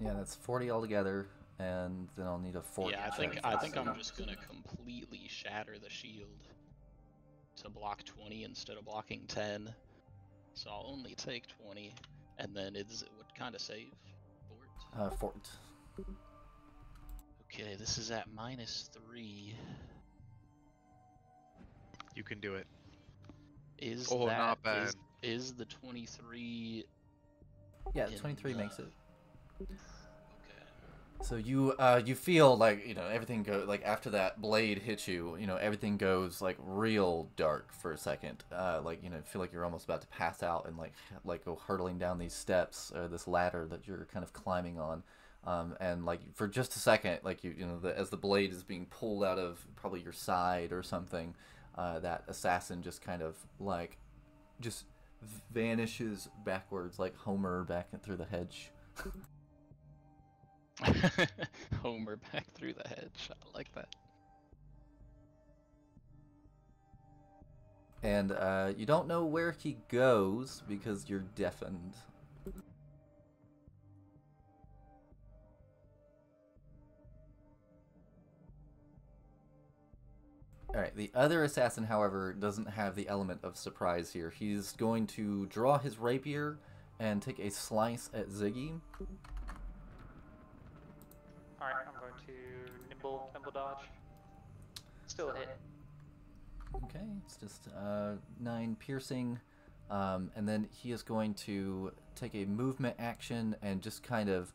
S2: Yeah, that's 40 altogether, and then I'll need a 40.
S1: Yeah, I think I think I'm just gonna completely shatter the shield to block 20 instead of blocking 10. So I'll only take 20, and then it's what kind of save? Fort.
S2: Uh, fort.
S1: Okay, this is at minus three.
S3: You can do it.
S1: Is
S3: Oh,
S1: that
S3: not bad.
S1: is- is the 23?
S2: Yeah,
S1: in
S2: 23 makes it. So you uh you feel like you know everything go like after that blade hits you, you know everything goes like real dark for a second. Uh, like you know feel like you're almost about to pass out and like like go hurtling down these steps or this ladder that you're kind of climbing on. Um, and like for just a second, like you you know the, as the blade is being pulled out of probably your side or something, uh, that assassin just kind of like just vanishes backwards like Homer back through the hedge.
S1: Homer back through the hedge. I like that.
S2: And uh, you don't know where he goes because you're deafened. Alright, the other assassin, however, doesn't have the element of surprise here. He's going to draw his rapier and take a slice at Ziggy.
S5: Alright, I'm going to nimble, nimble dodge. Still a hit.
S2: Okay, it's just uh, nine piercing, um, and then he is going to take a movement action and just kind of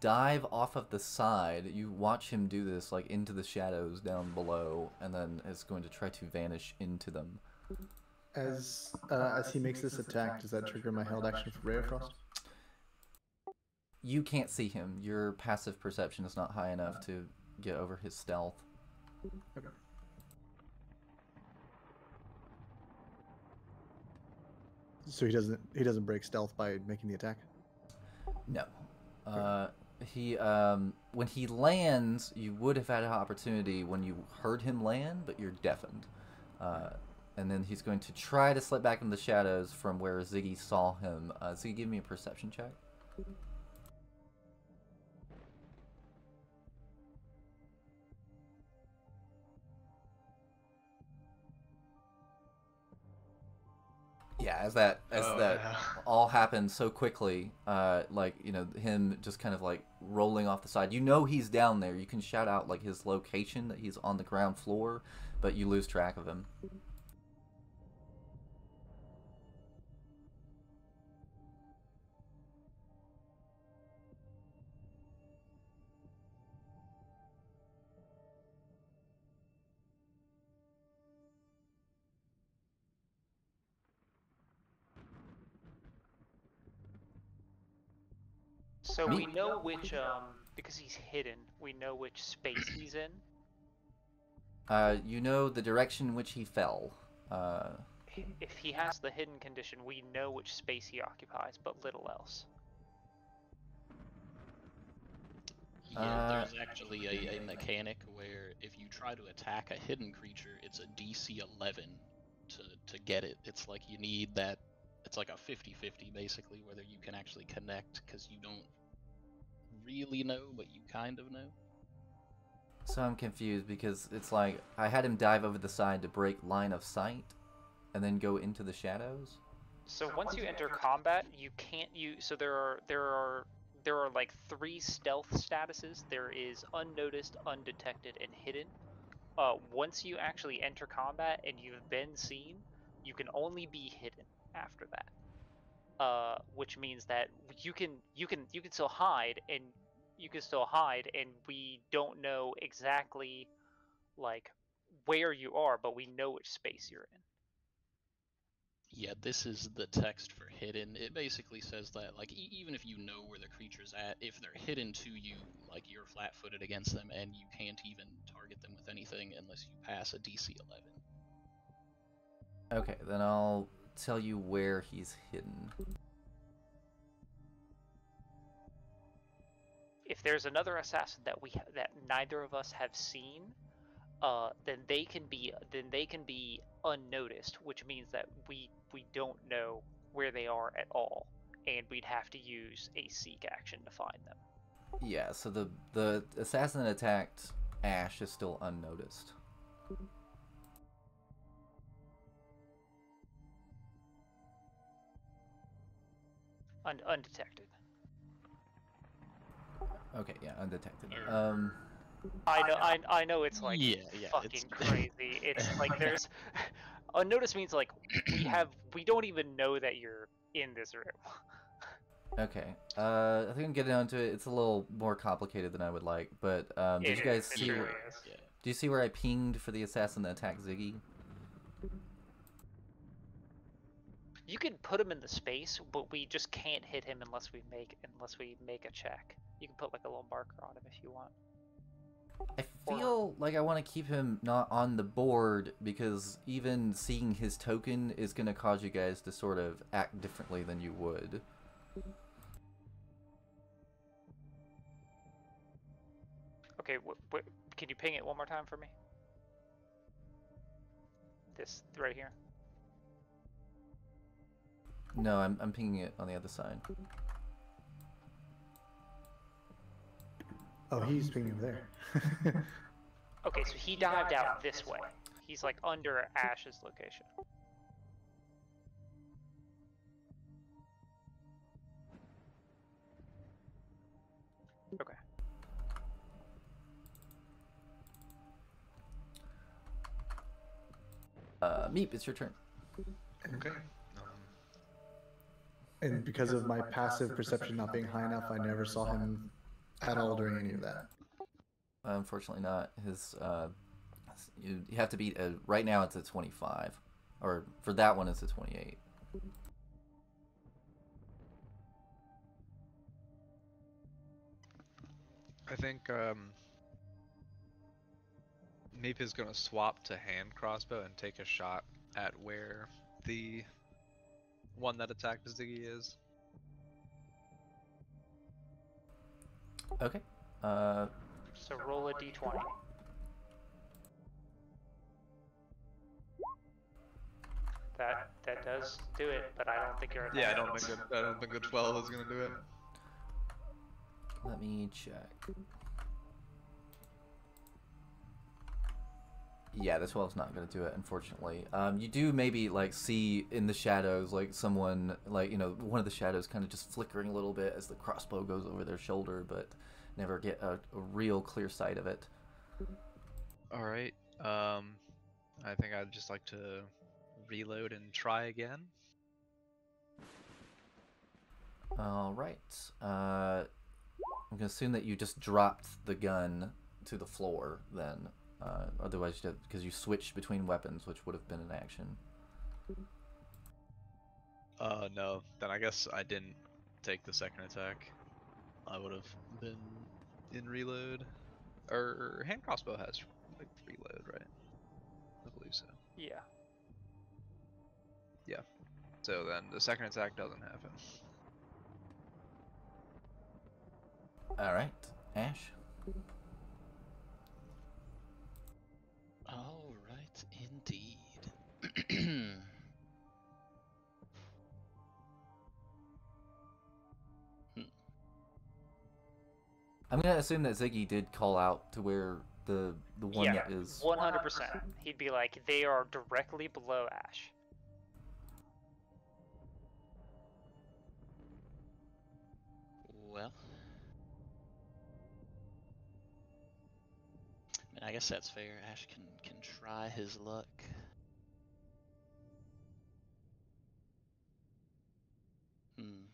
S2: dive off of the side. You watch him do this, like into the shadows down below, and then is going to try to vanish into them.
S4: As uh, as he makes this attack, does that trigger my held action for Ray of Frost?
S2: You can't see him. Your passive perception is not high enough to get over his stealth.
S4: Okay. So he doesn't he doesn't break stealth by making the attack.
S2: No. Uh, he um, when he lands, you would have had an opportunity when you heard him land, but you're deafened. Uh, and then he's going to try to slip back into the shadows from where Ziggy saw him. Uh, Ziggy, give me a perception check. Yeah, as that as
S3: Oh,
S2: that
S3: no.
S2: all happened so quickly, uh, like you know him just kind of like rolling off the side. You know he's down there. You can shout out like his location that he's on the ground floor, but you lose track of him.
S5: So
S2: Me-
S5: we know which, um, because he's hidden, we know which space he's in.
S2: Uh, you know the direction in which he fell. Uh,
S5: If he has the hidden condition, we know which space he occupies, but little else.
S1: Yeah,
S2: Uh,
S1: there's actually a, a mechanic where if you try to attack a hidden creature, it's a DC 11 to, to get it. It's like you need that. It's like a 50 50 basically, whether you can actually connect because you don't really know, but you kind of know.
S2: so I'm confused because it's like I had him dive over the side to break line of sight, and then go into the shadows.
S5: So once you enter combat, you can't use. So there are there are there are like three stealth statuses. There is unnoticed, undetected, and hidden. Uh, once you actually enter combat and you've been seen, you can only be hidden after that. Uh, which means that you can you can you can still hide and you can still hide and we don't know exactly like where you are, but we know which space you're in.
S1: Yeah, this is the text for hidden. It basically says that, like, e- even if you know where the creature's at, if they're hidden to you, like, you're flat-footed against them, and you can't even target them with anything unless you pass a DC 11.
S2: Okay, then I'll tell you where he's hidden.
S5: if there's another assassin that we that neither of us have seen, uh, then they can be then they can be unnoticed, which means that we we don't know where they are at all, and we'd have to use a seek action to find them.
S2: Yeah, so the the assassin that attacked Ash is still unnoticed.
S5: Un- undetected.
S2: Okay, yeah, undetected. Um,
S5: I know I, I know it's like
S1: Yeah, yeah,
S5: fucking
S1: it's-
S5: crazy. It's like there's unnoticed means like we have we don't even know that you're in this room.
S2: okay. Uh, I think I'm getting onto it. It's a little more complicated than I would like, but um, did
S5: It
S2: you guys
S5: is,
S2: see?
S5: truly
S2: Where,
S5: is.
S2: Do you see where I pinged for the assassin that attacked Ziggy?
S5: You can put him in the space, but we just can't hit him unless we make unless we make a check. You can put like a little marker on him if you want.
S2: I
S5: Or-
S2: feel like I want to keep him not on the board because even seeing his token is going to cause you guys to sort of act differently than you would.
S5: Okay, can you ping it one more time for me? This right here.
S2: No, I'm, I'm pinging it on the other side.
S4: Oh, he's pinging there.
S5: Okay, so he dived out this way. He's like under Ash's location. Okay.
S2: Uh, Meep, it's your turn.
S6: Okay.
S4: And because of my passive perception not being high enough, I never saw him at all during any of that.
S2: Unfortunately, not. His uh, you, you have to beat. Uh, right now, it's a 25, or for that one, it's a 28.
S3: I think um, Meep is gonna swap to hand crossbow and take a shot at where the one that attacked Ziggy is.
S2: Okay. Uh,
S5: So roll a d20. That that does do it, but I don't think you're.
S3: Yeah, I don't think a, I don't think a twelve is gonna do it.
S2: let me check. Yeah, the 12's not going to do it, unfortunately. Um, you do maybe, like, see in the shadows, like, someone, like, you know, one of the shadows kind of just flickering a little bit as the crossbow goes over their shoulder, but never get a, a real clear sight of it.
S3: All right. Um, I think I'd just like to reload and try again.
S2: All right. Uh, I'm gonna assume that you just dropped the gun to the floor then. Uh, otherwise, because you switched between weapons, which would have been an action.
S3: Uh, no. Then I guess I didn't take the second attack. I would have been in reload. Or hand crossbow has like reload, right? I believe so.
S5: Yeah. Yeah.
S3: So then the second attack doesn't happen.
S2: All right, Ash.
S1: All right, indeed. Hmm.
S2: I'm gonna assume that Ziggy did call out to where the the one
S5: yeah.
S2: that is.
S5: One hundred percent. He'd be like, they are directly below Ash.
S1: I guess that's fair. Ash can can try his luck. Hmm.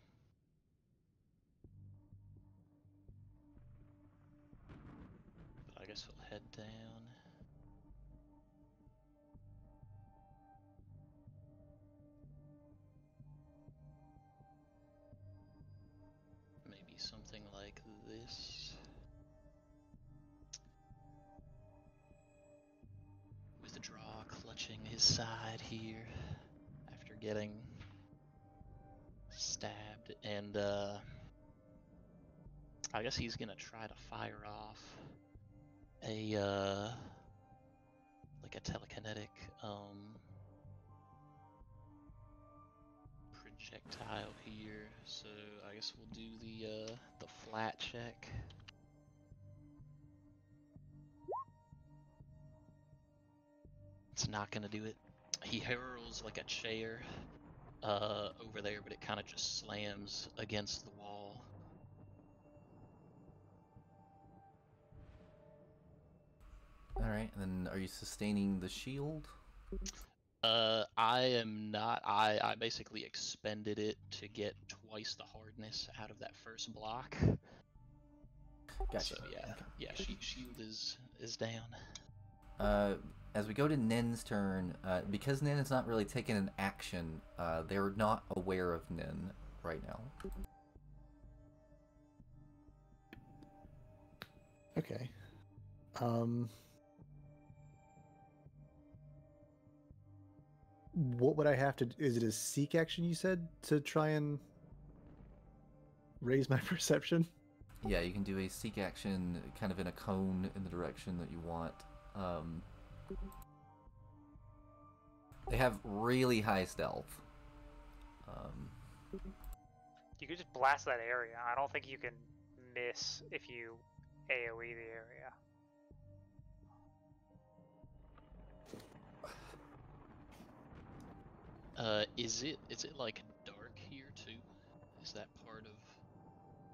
S1: But I guess we'll head down. His side here after getting stabbed, and uh, I guess he's gonna try to fire off a uh, like a telekinetic um, projectile here. So I guess we'll do the uh, the flat check. It's not gonna do it. He hurls like a chair uh, over there, but it kind of just slams against the wall.
S2: All right, and then are you sustaining the shield?
S1: Uh, I am not. I I basically expended it to get twice the hardness out of that first block.
S2: Gotcha.
S1: So yeah, yeah. She, shield is is down.
S2: Uh, as we go to Nin's turn, uh, because Nin is not really taking an action, uh, they're not aware of Nin right now.
S4: Okay. Um. What would I have to? Is it a seek action you said to try and raise my perception?
S2: Yeah, you can do a seek action kind of in a cone in the direction that you want. Um, they have really high stealth. Um,
S5: You could just blast that area. I don't think you can miss if you AoE the area.
S1: Uh, is it is it like dark here too? Is that part of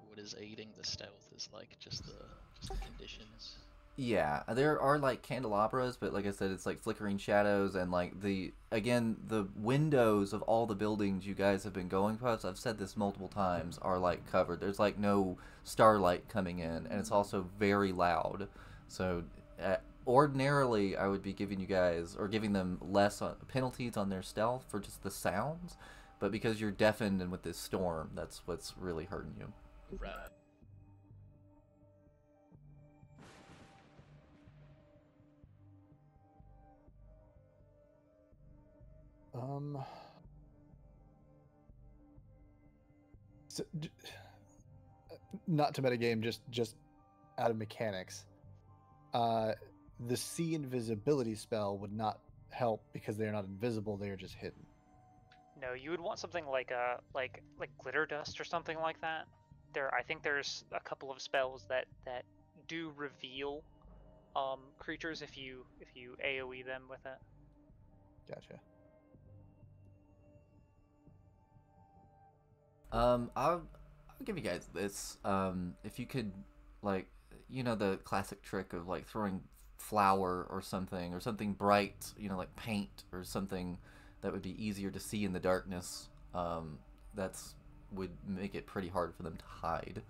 S1: what is aiding the stealth? Is like just the just the conditions?
S2: Yeah, there are like candelabras, but like I said, it's like flickering shadows and like the again the windows of all the buildings you guys have been going past. I've said this multiple times are like covered. There's like no starlight coming in, and it's also very loud. So uh, ordinarily, I would be giving you guys or giving them less on, penalties on their stealth for just the sounds, but because you're deafened and with this storm, that's what's really hurting you.
S1: Right.
S4: Um. So, d- uh, not to metagame, just just out of mechanics. Uh, the see invisibility spell would not help because they are not invisible; they are just hidden.
S5: No, you would want something like a like like glitter dust or something like that. There, I think there's a couple of spells that that do reveal um, creatures if you if you AOE them with it.
S4: Gotcha.
S2: Um, I'll, I'll give you guys this. Um, if you could, like, you know, the classic trick of like throwing flour or something, or something bright, you know, like paint or something that would be easier to see in the darkness. Um, that's would make it pretty hard for them to hide.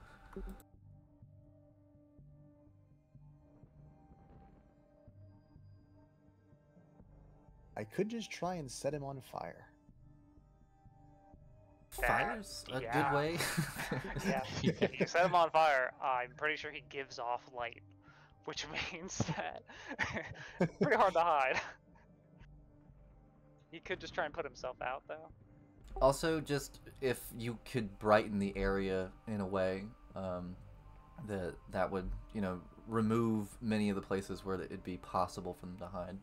S4: I could just try and set him on fire.
S5: That-
S2: Fire's a
S5: yeah.
S2: good way.
S5: yeah, if you set him on fire, I'm pretty sure he gives off light, which means that pretty hard to hide. He could just try and put himself out though.
S2: Also, just if you could brighten the area in a way, um, that that would you know remove many of the places where it'd be possible for them to hide.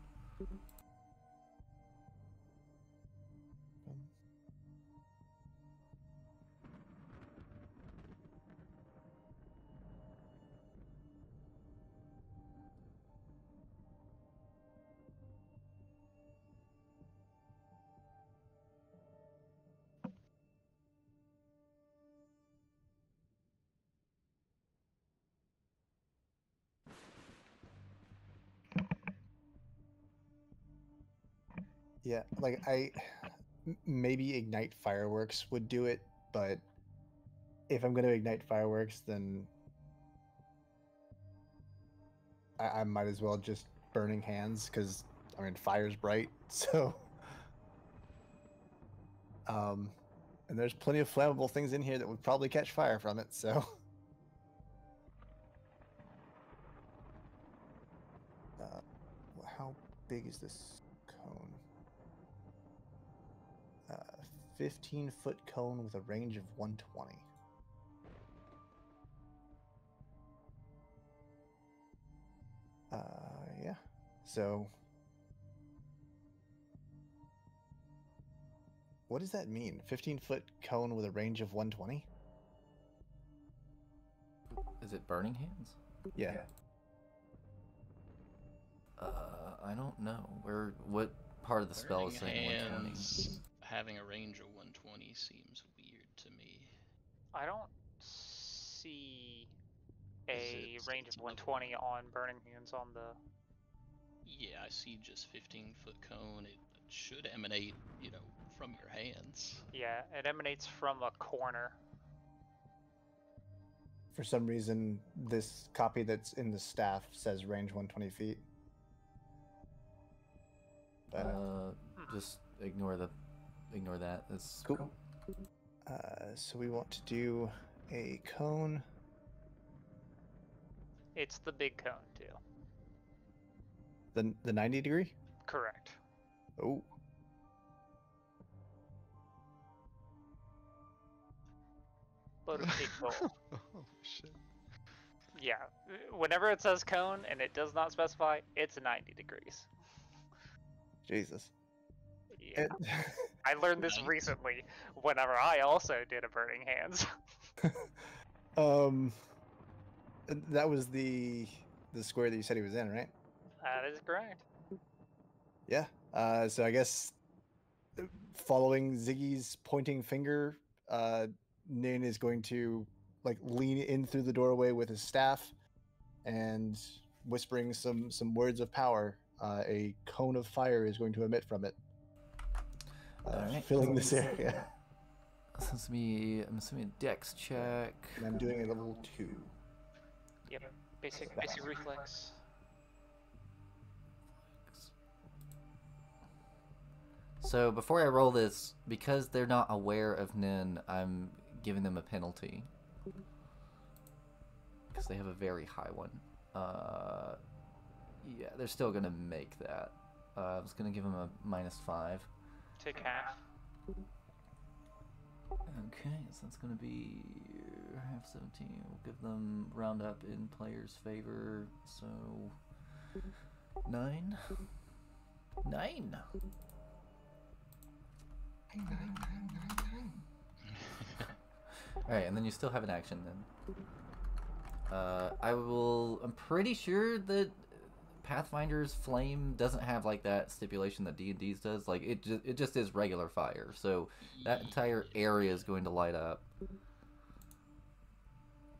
S4: Yeah, like I maybe ignite fireworks would do it, but if I'm going to ignite fireworks, then I, I might as well just burning hands because I mean fire's bright, so. Um, and there's plenty of flammable things in here that would probably catch fire from it, so. Uh, how big is this 15 foot cone with a range of 120. Uh, yeah. So. What does that mean? 15 foot cone with a range of 120?
S2: Is it burning hands?
S4: Yeah.
S2: Uh, I don't know. Where what part of the spell is
S1: Burning
S2: saying 120?
S1: Hands having a range of 120 seems weird to me.
S5: I don't see a
S1: it-
S5: range
S1: it's
S5: of
S1: level
S5: 120 on burning hands on the.
S1: Yeah, I see just 15 foot cone. It should emanate, you know, from your hands.
S5: Yeah, it emanates from a corner.
S4: For some reason, this copy that's in the staff says range 120 feet. But
S2: Uh, just ignore the, ignore that. That's
S4: Cool. uh, so we want to do a cone.
S5: It's the big cone too.
S4: The the 90 degree.
S5: Correct.
S4: Oh,
S5: But a big goal.
S3: oh shit.
S5: yeah. Whenever it says cone and it does not specify, it's 90 degrees.
S4: Jesus.
S5: Yeah. I learned this recently whenever I also did a burning hands.
S4: um, that was the the square that you said he was in, right?
S5: that is correct.
S4: Yeah. Uh, so I guess following Ziggy's pointing finger, uh, Nin is going to like lean in through the doorway with his staff and whispering some some words of power. Uh, a cone of fire is going to emit from it, uh,
S2: Alright.
S4: filling this area.
S2: So me. I'm assuming dex check.
S4: And I'm doing a level two.
S5: Yep. Basic basic reflex.
S2: So before I roll this, because they're not aware of Nin, I'm giving them a penalty. Because they have a very high one. Uh, yeah, they're still gonna make that. Uh, I was gonna give them a minus five.
S5: Take half.
S2: Okay, so that's gonna be half seventeen. We'll give them round up in players' favor. So nine. Nine. All right, and then you still have an action then. Uh, I will. I'm pretty sure that Pathfinder's flame doesn't have like that stipulation that D and D's does. Like it, just it just is regular fire. So that entire area is going to light up.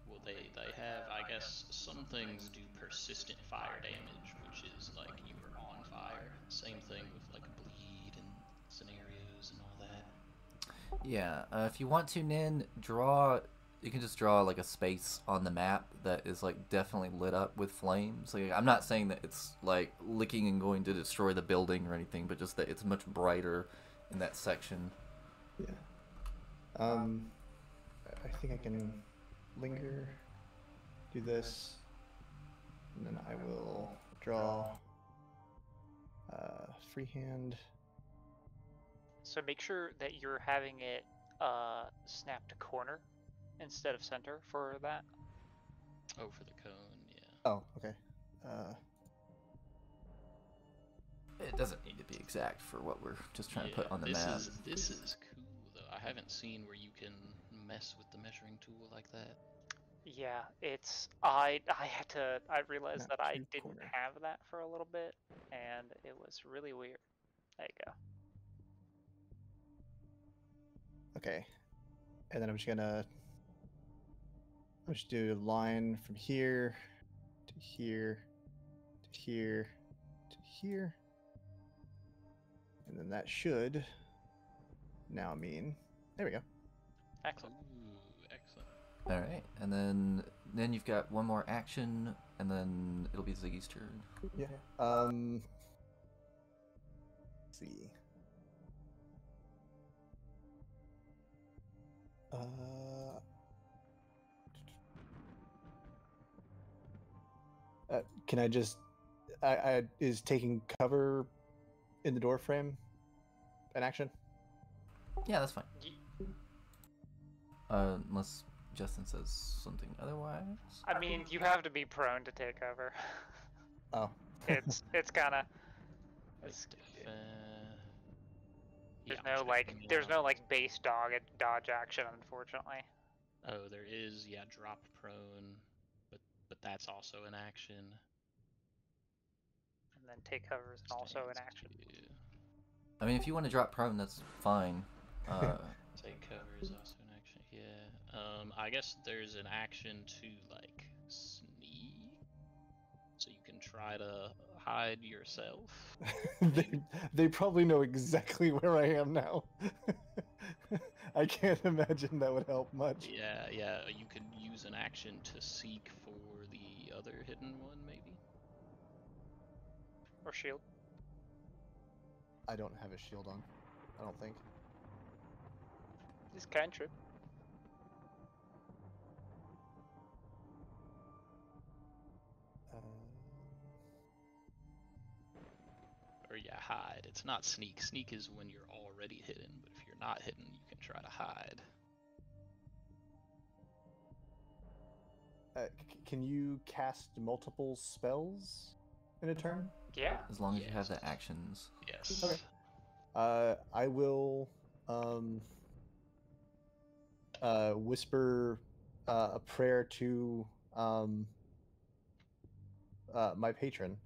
S1: Well, they they have, I guess, some things do persistent fire damage, which is like you are on fire. Same thing with like bleed and scenarios and all that.
S2: Yeah, uh, if you want to, Nin, draw. You can just draw like a space on the map that is like definitely lit up with flames. Like I'm not saying that it's like licking and going to destroy the building or anything, but just that it's much brighter in that section.
S4: Yeah. Um, I- I think I can linger, do this, and then I will draw uh, freehand.
S5: So make sure that you're having it uh, snap to corner instead of center for that.
S1: Oh, for the cone, yeah.
S4: Oh, okay. Uh,
S2: It doesn't need to be exact for what we're just trying to put on the
S1: this
S2: map.
S1: Is, this is cool though. I haven't seen where you can mess with the measuring tool like that.
S5: Yeah, it's I I had to I realized
S4: Snap
S5: that I didn't
S4: corner.
S5: have that for a little bit and it was really weird. There you go.
S4: okay. And then I'm just gonna. I'm just do a line from here to here to here to here. And And then that should now mean. There we go.
S5: Excellent.
S1: Ooh, excellent.
S2: All right, and then then you've got one more action, and then it'll be Ziggy's turn.
S4: Yeah. Um. Let's see. Uh. Can I just? I, I is taking cover in the door frame an action?
S2: Yeah, that's fine. Uh, unless Justin says something otherwise.
S5: I mean, you have to be prone to take over.
S4: Oh.
S5: it's it's kind of it's
S1: uh,
S5: there's
S1: yeah,
S5: no like
S1: checking
S5: there's no like base dog at dodge action unfortunately.
S1: Oh, there is. Yeah, drop prone, but but that's also an action.
S5: And then take cover is also an action.
S2: I mean, if you want to drop prone, that's fine. Uh,
S1: Take cover is also an action. Yeah. Um, I guess there's an action to like sneak, so you can try to hide yourself.
S4: they, they probably know exactly where I am now. I can't imagine that would help much.
S1: Yeah, yeah. You could use an action to seek for the other hidden one, maybe.
S5: Or shield.
S4: I don't have a shield on. I don't think.
S5: This cantrip.
S4: Uh,
S1: Or yeah, hide. It's not sneak. Sneak is when you're already hidden, but if you're not hidden, you can try to hide.
S4: uh, c- can you cast multiple spells in a turn?
S5: Yeah.
S2: as long as you have the actions.
S1: Yes.
S4: Okay. Uh, I will um, uh, whisper uh, a prayer to um, uh, my patron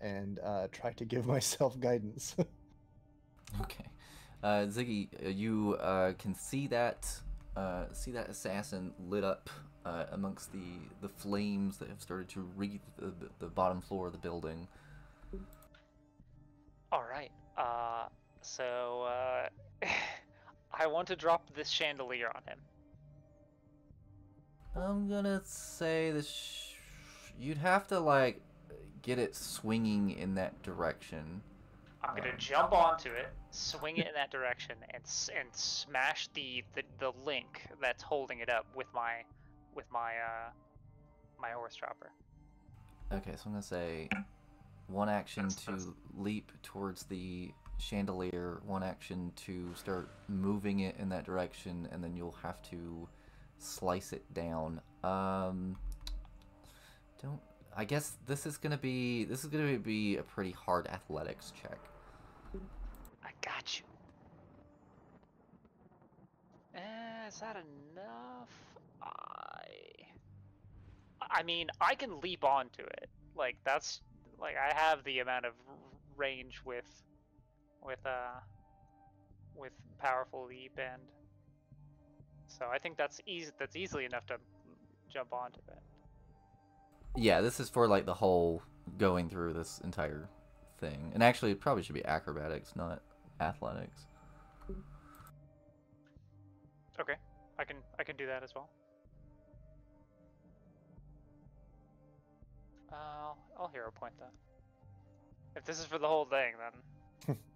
S4: and uh, try to give myself guidance.
S2: Okay. Uh, Ziggy, uh, you uh, can see that uh, see that assassin lit up uh, amongst the the flames that have started to wreath the, the, the bottom floor of the building.
S5: All right. Uh, so uh, I want to drop this chandelier on him.
S2: I'm gonna say this. Sh- you'd have to like get it swinging in that direction.
S5: I'm gonna
S2: Um,
S5: jump onto it, swing it in that direction, and and smash the, the the link that's holding it up with my with my uh my horse chopper.
S2: Okay, so I'm gonna say one action to leap towards the chandelier, one action to start moving it in that direction, and then you'll have to slice it down. Um, don't. I guess this is gonna be this is gonna be a pretty hard athletics check.
S5: I got you. Eh, is that enough? I. I mean, I can leap onto it. Like that's like I have the amount of range with, with uh, with powerful leap and. So I think that's easy. That's easily enough to jump onto it.
S2: Yeah, this is for like the whole going through this entire thing, and actually, it probably should be acrobatics, not athletics.
S5: Okay, I can I can do that as well. Uh, I'll hero point that. If this is for the whole thing, then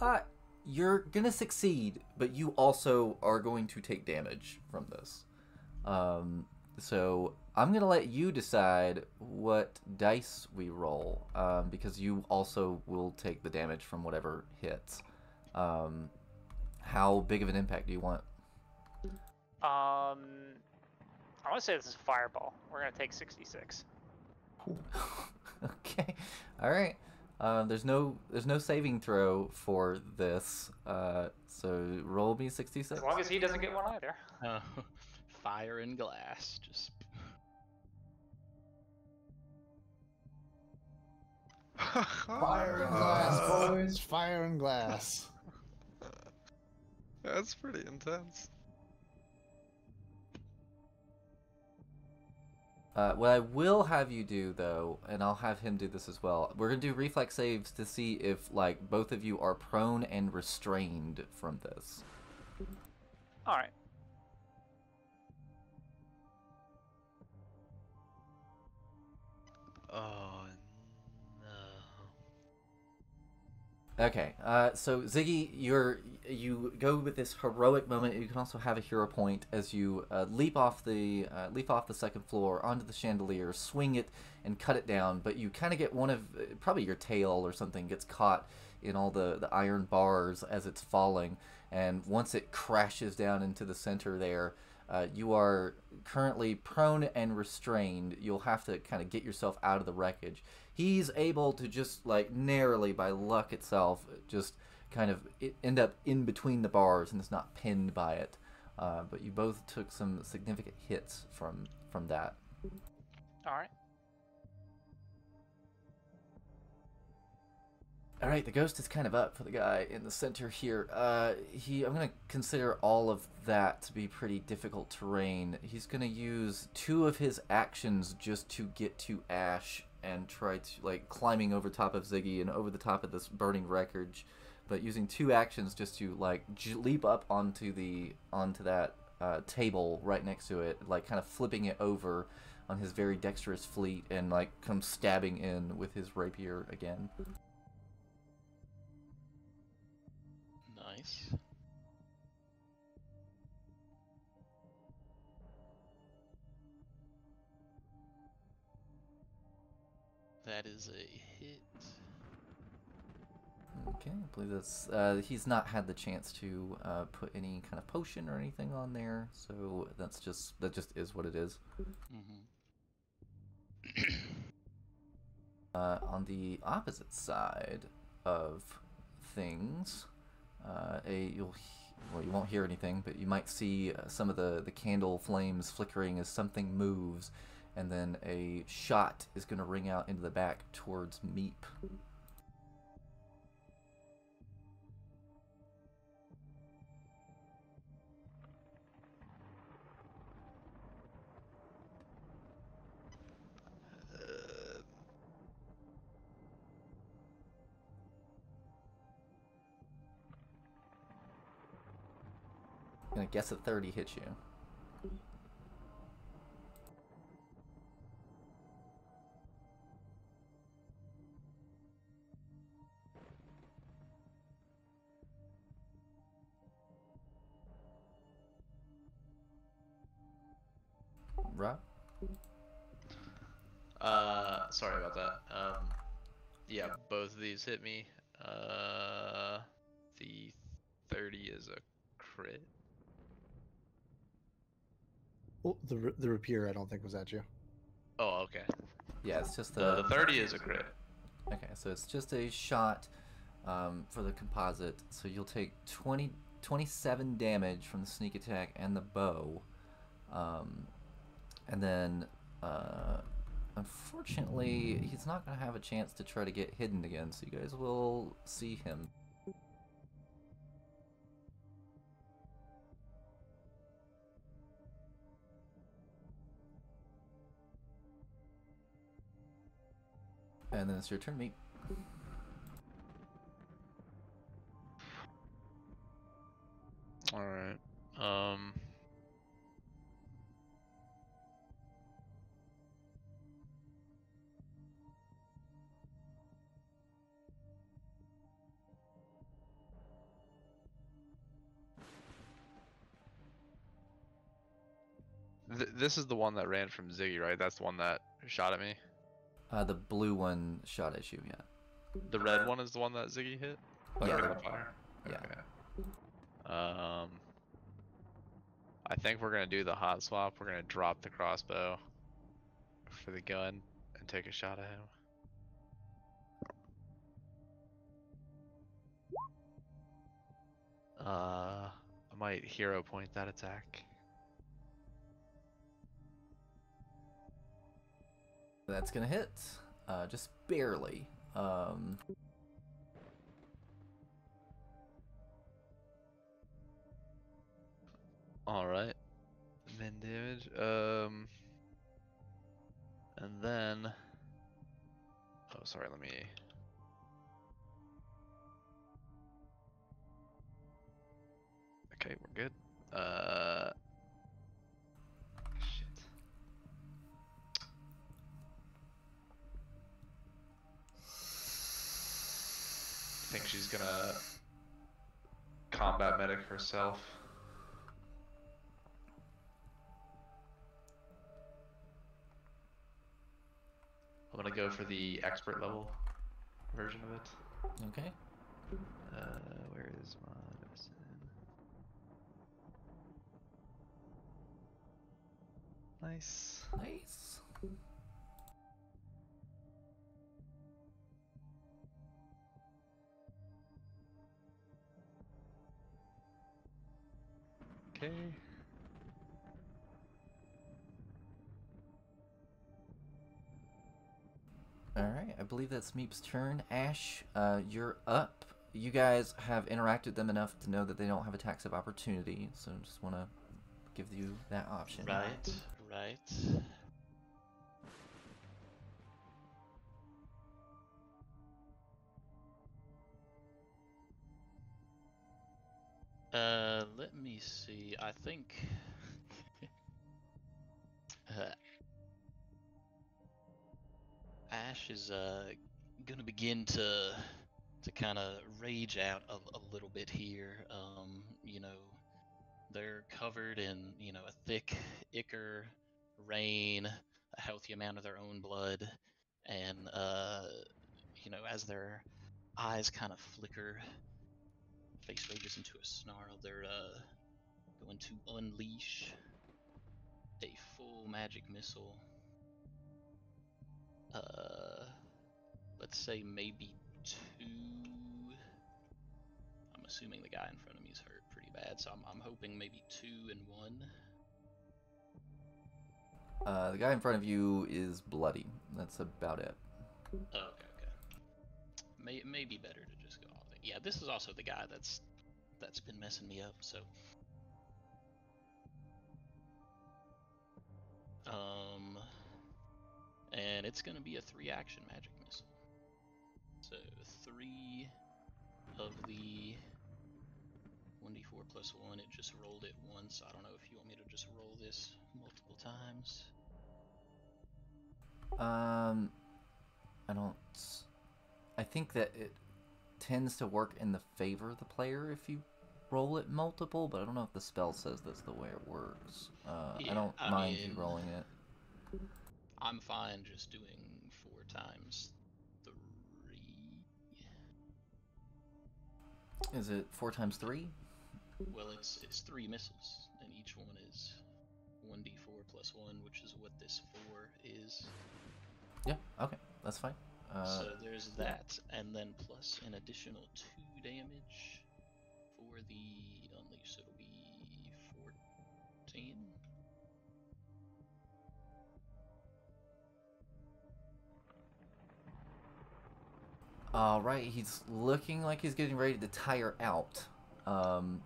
S2: Uh, you're gonna succeed, but you also are going to take damage from this. Um, so I'm gonna let you decide what dice we roll, um, because you also will take the damage from whatever hits. Um, how big of an impact do you want?
S5: Um, I want to say this is fireball. We're gonna take 66.
S2: okay, all right. Um, there's no there's no saving throw for this. Uh, so roll me sixty six.
S5: As long as he doesn't get one either.
S1: Uh, fire and glass. Just
S6: Fire and glass, boys.
S4: Fire and glass.
S3: That's pretty intense.
S2: Uh, what I will have you do though, and I'll have him do this as well. We're gonna do reflex saves to see if like both of you are prone and restrained from this.
S5: All right.
S3: Oh
S2: Okay, uh, so Ziggy, you're you go with this heroic moment. You can also have a hero point as you uh, leap off the uh, leap off the second floor onto the chandelier, swing it and cut it down. But you kind of get one of uh, probably your tail or something gets caught in all the the iron bars as it's falling, and once it crashes down into the center there. Uh, you are currently prone and restrained. You'll have to kind of get yourself out of the wreckage. He's able to just like narrowly by luck itself, just kind of end up in between the bars and it's not pinned by it. Uh, but you both took some significant hits from from that.
S5: All right.
S2: All right, the ghost is kind of up for the guy in the center here. Uh, he, I'm gonna consider all of that to be pretty difficult terrain. He's gonna use two of his actions just to get to Ash and try to like climbing over top of Ziggy and over the top of this burning wreckage, but using two actions just to like leap up onto the onto that uh, table right next to it, like kind of flipping it over on his very dexterous fleet and like come stabbing in with his rapier again.
S1: Nice. That is a hit.
S2: Okay, I believe that's. Uh, he's not had the chance to uh, put any kind of potion or anything on there, so that's just that just is what it is.
S1: Mm-hmm.
S2: Uh, on the opposite side of things, uh, a you'll he- well you won't hear anything, but you might see uh, some of the the candle flames flickering as something moves, and then a shot is going to ring out into the back towards Meep.
S3: Uh,
S2: gonna guess a thirty hits you.
S3: Both hit me. Uh, the 30 is a crit.
S4: Well, the r- the rapier I don't think was at you.
S3: Oh, okay.
S2: Yeah, it's just
S3: The,
S2: a
S3: the 30 is a crit.
S2: Okay, so it's just a shot um, for the composite. So you'll take 20, 27 damage from the sneak attack and the bow. Um, and then, uh, unfortunately, he's not going to have a chance to try to get hidden again, so you guys will see him. And then it's your turn, Meep.
S3: Alright. Um. Th- this is the one that ran from Ziggy, right? That's the one that shot at me.
S2: Uh, the blue one shot at you, yeah.
S3: The red one is the one that Ziggy hit. Like
S2: Yeah.
S3: ring of fire.
S2: Yeah.
S3: Okay. Um. I think we're gonna do the hot swap. We're gonna drop the crossbow for the gun and take a shot at him. Uh, I might hero point that attack.
S2: That's gonna hit. Uh, just barely. Um,
S3: All right. Min damage. Um. And then. Oh, sorry, let me. Okay, we're good. Uh. Think she's gonna combat medic herself. I'm gonna go for the expert level version of it.
S2: Okay.
S3: Uh, where is my medicine? Nice.
S2: Nice.
S3: Okay.
S2: All right, I believe that's Meep's turn. Ash, uh, you're up. You guys have interacted them enough to know that they don't have attacks of opportunity, so I just want to give you that option.
S1: Right, right. Uh, let me see. I think. uh, Ash is uh gonna begin to to kind of rage out a, a little bit here. Um, you know, they're covered in you know a thick ichor, rain, a healthy amount of their own blood, and uh, you know as their eyes kind of flicker, rages into a snarl. They're uh, going to unleash a full magic missile. Uh, let's say maybe two. I'm assuming the guy in front of me is hurt pretty bad, so I'm, I'm hoping maybe two and one.
S2: Uh, the guy in front of you is bloody. That's about it.
S1: Oh, okay, okay. May it may be better to Yeah, this is also the guy that's that's been messing me up. So, um, and it's gonna be a three-action magic missile. So three of the 1d4 plus one. It just rolled it once. I don't know if you want me to just roll this multiple times.
S2: Um, I don't. I think that it tends to work in the favor of the player if you roll it multiple, but I don't know if the spell says that's the way it works. Uh, I don't
S1: I
S2: mind you rolling it.
S1: I'm fine just doing four times three.
S2: Is it four times three?
S1: Well, it's it's three missiles, and each one is one d4 plus one, which is what this four is.
S2: Yeah. Okay, that's fine. Uh,
S1: so there's that, and then plus an additional two damage for the unleash. So it'll be fourteen.
S2: All right, he's looking like he's getting ready to tire out. Um,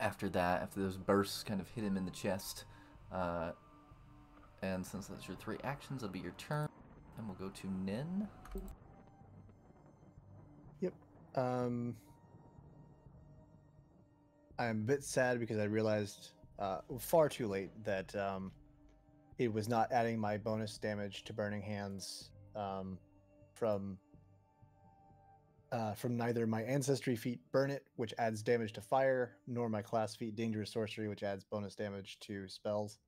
S2: after that, after those bursts kind of hit him in the chest, uh, and since that's your three actions, it'll be your turn, and we'll go to Nin. Yep.
S4: Um, I'm a bit sad because I realized uh, far too late that um, it was not adding my bonus damage to Burning Hands um, from uh, from neither my ancestry feat Burn It, which adds damage to fire, nor my class feat Dangerous Sorcery, which adds bonus damage to spells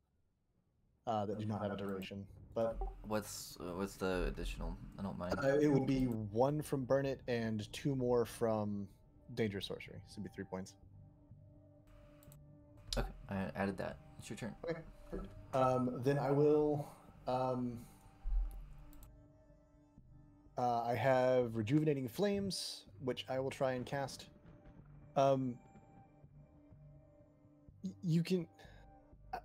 S4: uh, that do not have a duration. But
S2: What's uh, what's the additional? I don't mind.
S4: uh, it would be one from Burn It and two more from Dangerous Sorcery. So it'd be three points.
S2: Okay, I added that. It's your turn.
S4: Okay. Um, then I will. Um, uh, I have rejuvenating flames, which I will try and cast. Um, you can. uh,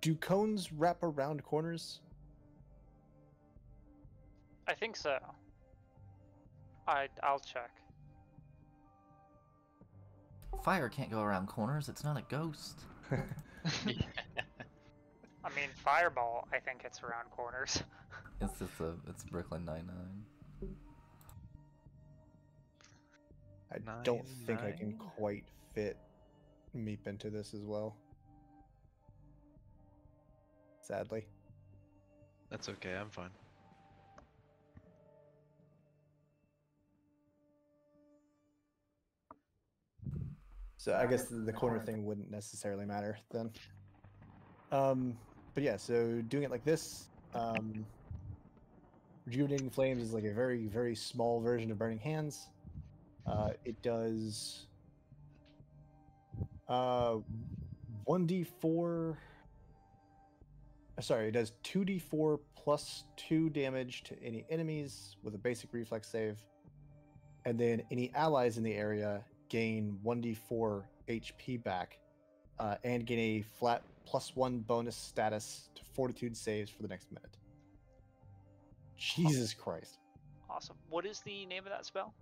S4: Do cones wrap around corners?
S5: I think so. I I'll check.
S2: Fire can't go around corners. It's not a ghost.
S5: I I mean, fireball. I think it's around corners.
S2: It's just a it's Brooklyn Nine Nine.
S4: I
S3: Nine,
S4: don't think I can quite fit Meep into this as well. Sadly.
S3: That's okay. I'm fine.
S4: So I guess the, corner thing wouldn't necessarily matter then. Um, but yeah, so doing it like this, um, rejuvenating flames is like a very very small version of burning hands. Uh, it does uh, one d four. Sorry, it does two d four plus two damage to any enemies with a basic reflex save, and then any allies in the area gain 1d4 HP back uh, and gain a flat plus one bonus status to fortitude saves for the next minute. Jesus Christ.
S5: Awesome. What is the name of that spell?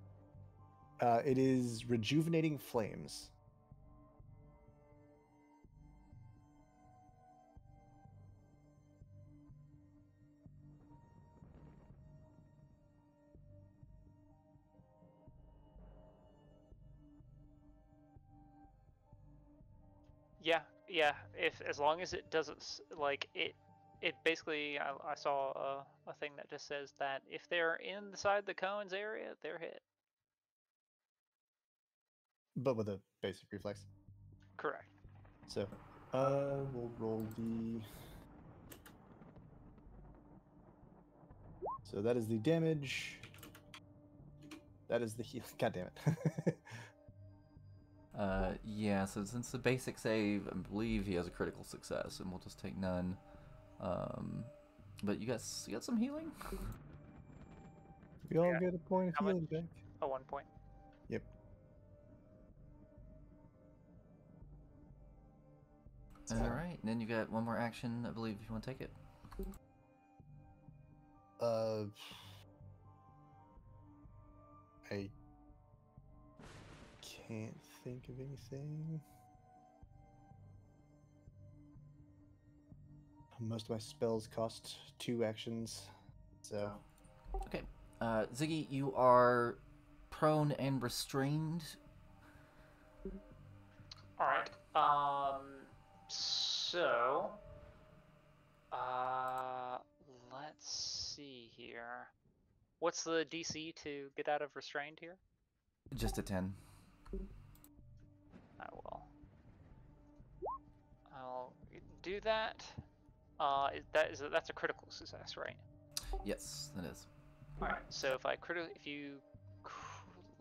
S4: Uh, it is Rejuvenating Flames.
S5: Yeah, yeah. If as long as it doesn't like it, it basically I, I saw a, a thing that just says that if they're inside the cones area, they're hit.
S4: But with a basic reflex.
S5: Correct.
S4: So, uh, we'll roll the. So that is the damage. That is the heal. God damn it.
S2: Uh, yeah. So since the basic save, I believe he has a critical success, and we'll just take none. Um, but you got you got some healing.
S4: we all
S5: Yeah.
S4: get a point of
S5: How
S4: healing back.
S5: A one point.
S4: Yep.
S2: All right. And then you got one more action, I believe, if you want to take it.
S4: Uh, I can't think of anything. Most of my spells cost two actions, so
S2: Okay. Uh, Ziggy, you are prone and restrained.
S5: All right. Um. So. Uh. Let's see here. What's the DC to get out of restrained here?
S2: Just a ten.
S5: I will. I'll do that. Uh, is that is a, that's a critical success, right?
S2: Yes, that is.
S5: All right. So if I criti- if you,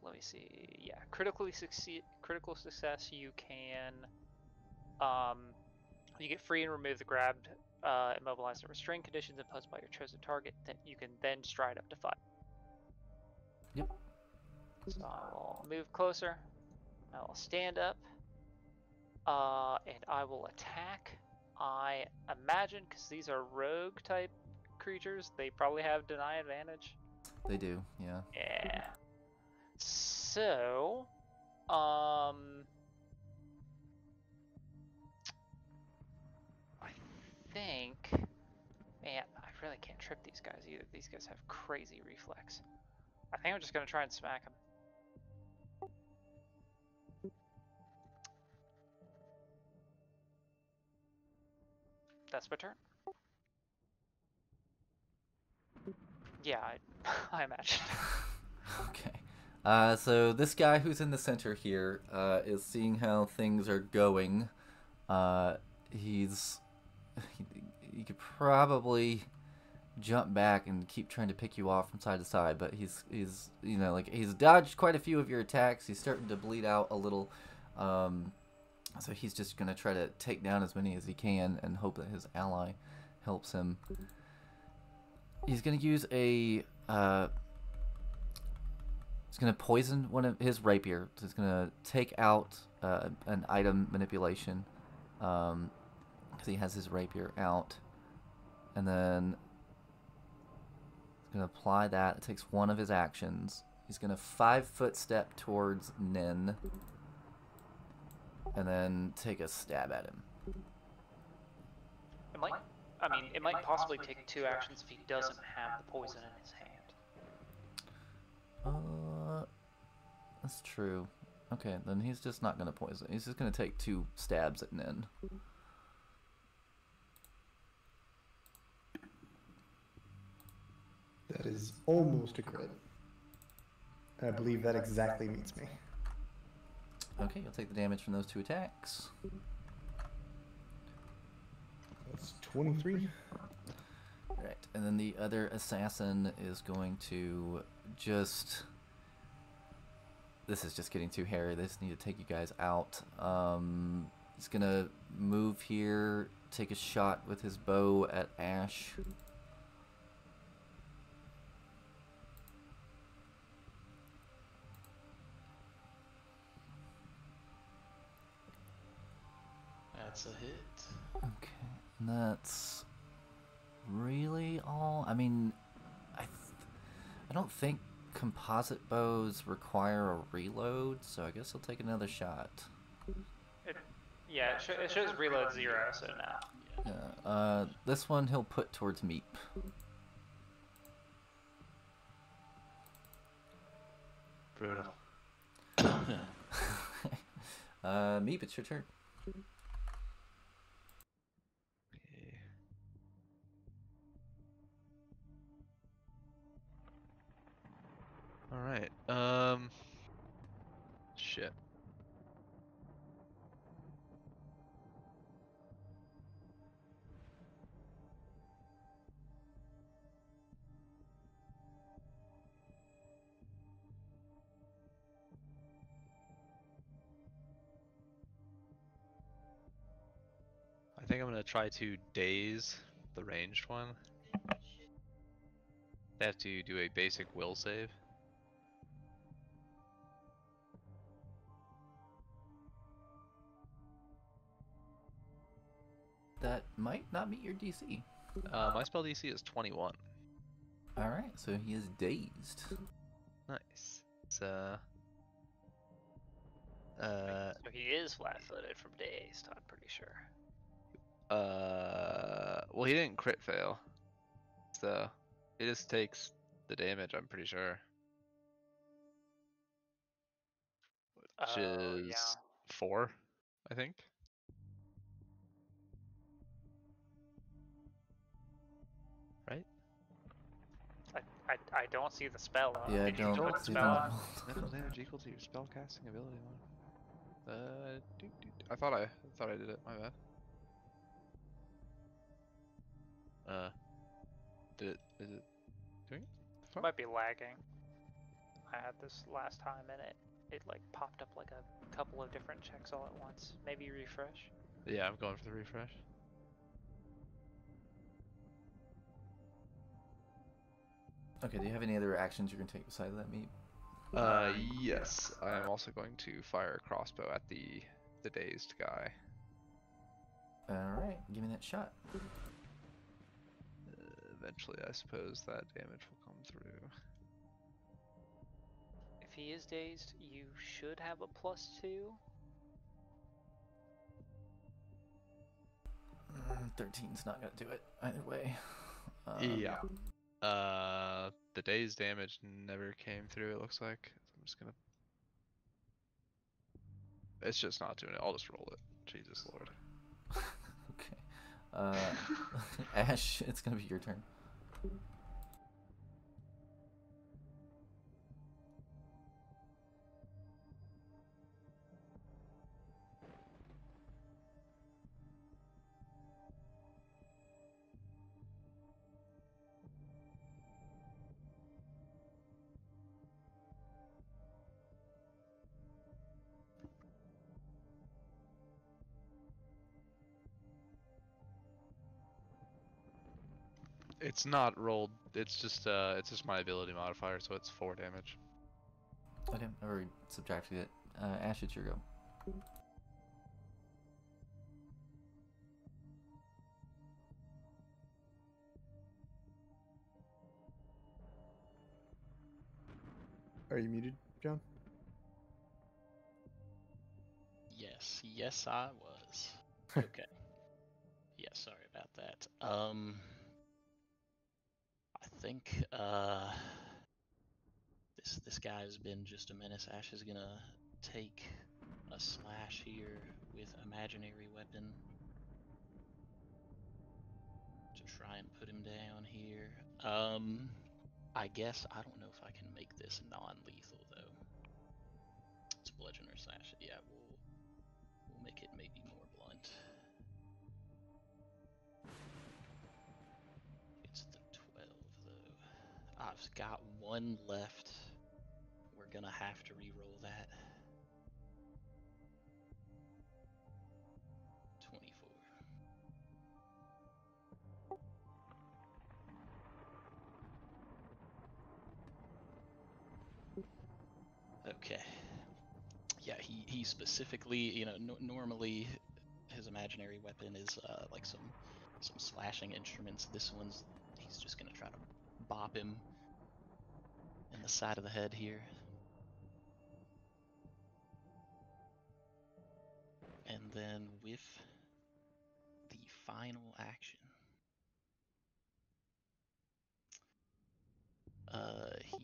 S5: let me see. Yeah, critically succeed. Critical success. You can. Um, you get free and remove the grabbed, uh, immobilized, or restrained conditions imposed by your chosen target. That you can then stride up to five.
S2: Yep.
S5: So I will move closer. I will stand up. Uh, and I will attack. I imagine because these are rogue type creatures, they probably have deny advantage.
S2: They do. Yeah.
S5: Yeah. So, um, I think, man, I really can't trip these guys either. These guys have crazy reflex. I think I'm just gonna try and smack them. My turn. Yeah, I, I imagine.
S2: Okay. Uh, so this guy who's in the center here uh, is seeing how things are going. Uh, he's he, he could probably jump back and keep trying to pick you off from side to side, but he's he's you know like he's dodged quite a few of your attacks. He's starting to bleed out a little. Um, so he's just gonna try to take down as many as he can and hope that his ally helps him. He's gonna use a uh, He's gonna poison one of his rapier. So he's gonna take out uh, an item manipulation, um, because he has his rapier out, and then he's gonna apply that. It takes one of his actions. He's gonna five foot step towards Nin, and then take a stab at him.
S5: Am I? I mean, it might possibly take two actions if he doesn't have the poison in his hand.
S2: Uh, that's true. Okay, then he's just not gonna poison. He's just gonna take two stabs at Nin.
S4: That is almost a crit. I believe that exactly meets me.
S2: Okay, you'll take the damage from those two attacks.
S4: That's 23.
S2: Right, and then the other assassin is going to just. This is just getting too hairy. They just need to take you guys out. Um, he's gonna move here, take a shot with his bow at Ash.
S1: That's a hit.
S2: Okay, and that's really all. I mean, I, th- I don't think composite bows require a reload, so I guess I'll take another shot.
S5: It, yeah, it, sh- it shows reload zero, so no.
S2: Yeah, uh, this one he'll put towards Meep.
S3: Brutal.
S2: uh, Meep, it's your turn.
S3: All right. Um. Shit. I think I'm gonna try to daze the ranged one. They have to do a basic will save.
S2: That might not meet your DC.
S3: Uh, my spell DC is 21.
S2: Alright, so he is dazed.
S3: Nice. It's uh. Uh,
S5: so he is flat-footed from dazed. I'm pretty sure.
S3: uh. Well, he didn't crit fail, so he just takes the damage. I'm pretty sure, which
S5: Oh,
S3: is
S5: yeah.
S3: four, I think.
S5: I, I, I don't see the spell. Up.
S2: Yeah, I
S5: Did you
S2: don't
S5: put the
S2: see
S5: spell
S2: that.
S5: up?
S3: Mental damage equal to your spellcasting ability. Uh, doo, doo, doo. I thought I thought I did it. My bad. Uh, did it? Is it doing it? Fuck.
S5: Might be lagging. I had this last time and it it like popped up like a couple of different checks all at once. Maybe refresh.
S3: Yeah, I'm going for the refresh.
S2: Okay, do you have any other actions you're gonna take besides that, Meep?
S3: Uh, yes. I am also going to fire a crossbow at the the dazed guy.
S2: Alright, give me that shot.
S3: Uh, eventually, I suppose that damage will come through.
S5: If he is dazed, you should have a plus two.
S2: Mm, 13's not gonna do it either way. Um,
S3: yeah. Uh, the daze damage never came through. It looks like. I'm just gonna. It's just not doing it. I'll just roll it. Jesus Lord.
S2: okay. Uh, Ash, it's gonna be your turn.
S3: It's not rolled. It's just uh, it's just my ability modifier, so it's four damage.
S2: Okay, I already subtracted it. Uh, Ash, it's your go.
S4: Are you muted, John?
S1: Yes, yes, I was. Okay. Yeah, sorry about that. Um, I think uh, this this guy has been just a menace. Ash is gonna take a slash here with imaginary weapon to try and put him down here. Um, I guess I don't know if I can make this non-lethal though. It's bludgeon or slash. Yeah, we'll we'll make it maybe more I've got one left. We're gonna have to re-roll that. 24. Okay. Yeah, he, he specifically, you know, no, normally his imaginary weapon is uh, like some some slashing instruments. This one's he's just gonna try to bop him in the side of the head here. And then with the final action, uh, he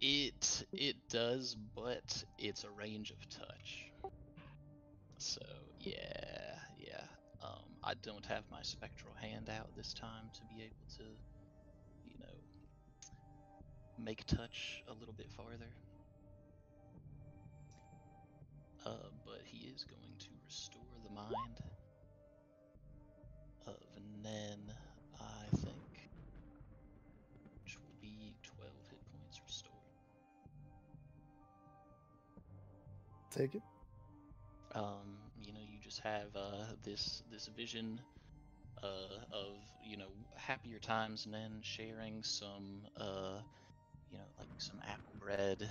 S1: It it does, but it's a range of touch. So yeah, yeah. I don't have my spectral hand out this time to be able to, you know, make touch a little bit farther. Uh, but he is going to restore the mind of Nen, I think, which will be 12 hit points restored.
S4: Take it.
S1: um, you know, you just have uh, this this vision uh, of you know happier times, and then sharing some uh, you know like some apple bread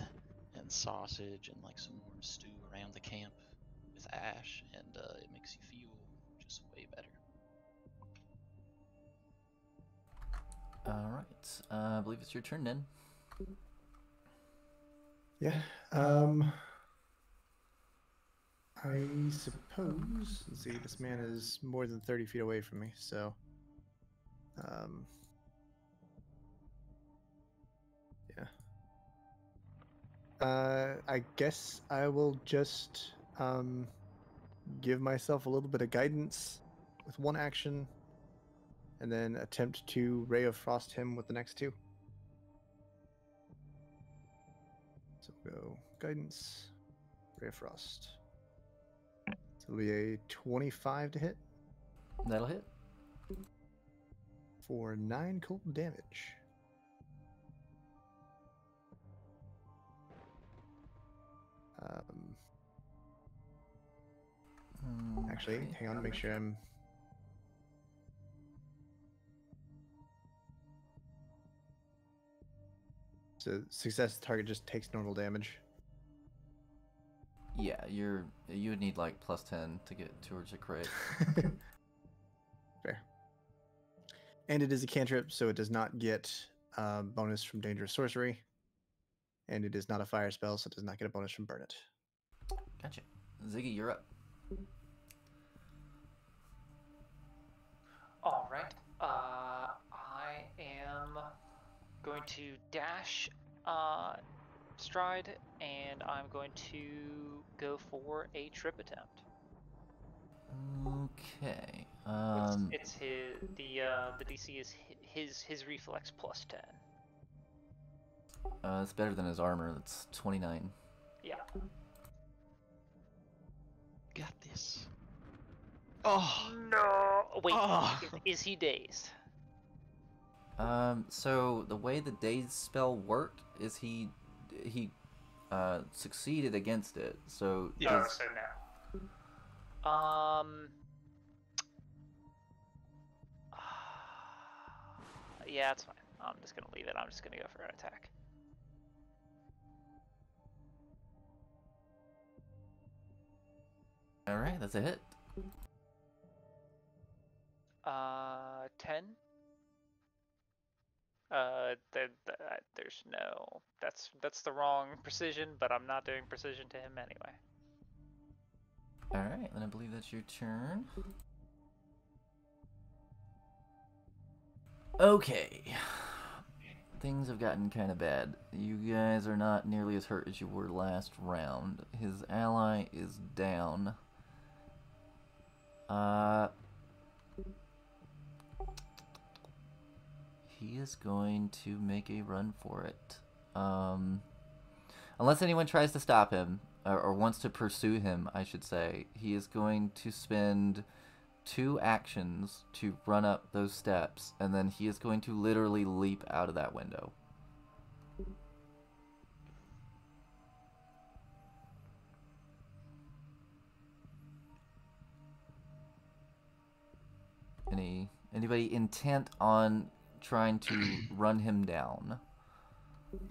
S1: and sausage and like some warm stew around the camp with Ash, and uh, it makes you feel just way better.
S2: All right. Uh, I believe it's your turn then.
S6: Yeah. Um. I suppose.
S4: Let's see, this man is more than 30 feet away from me, so. Um. Yeah. Uh, I guess I will just um, give myself a little bit of guidance with one action, and then attempt to ray of frost him with the next two. So we'll go guidance, ray of frost. It'll be a 25 to hit
S2: That'll hit.
S4: for nine cold damage. Um, actually,
S2: Okay.
S4: hang on, make sure I'm. So success target just takes normal damage.
S2: Yeah, you're you would need like plus ten to get towards a crit.
S4: Fair. And it is a cantrip, so it does not get uh, bonus from dangerous sorcery. And it is not a fire spell, so it does not get a bonus from burn it.
S2: Gotcha. Ziggy, you're up.
S5: All right. Uh, I am going to dash uh, stride, and I'm going to go for a trip attempt.
S2: Okay.
S5: It's-
S2: Um.
S5: it's his the uh, the DC is his his reflex plus ten.
S2: Uh, it's better than his armor. That's twenty nine.
S5: Yeah.
S1: Got this. Oh,
S5: No. Wait.
S1: Ah.
S5: Is, is he dazed?
S2: Um. So the way the daze spell worked is he he uh succeeded against it. So
S5: Oh,
S2: his-
S5: so no. Um. Yeah, it's fine. I'm just gonna leave it. I'm just gonna go for an attack.
S2: all right, that's a hit.
S5: Uh, ten. Uh, there, th- uh, there's no. That's that's the wrong precision, but I'm not doing precision to him anyway.
S2: All right, then I believe that's your turn. Okay. Things have gotten kind of bad. You guys are not nearly as hurt as you were last round. His ally is down. Uh. He is going to make a run for it. Um. Unless anyone tries to stop him, or, or wants to pursue him, I should say, he is going to spend two actions to run up those steps, and then he is going to literally leap out of that window. Any anybody intent on trying to run him down?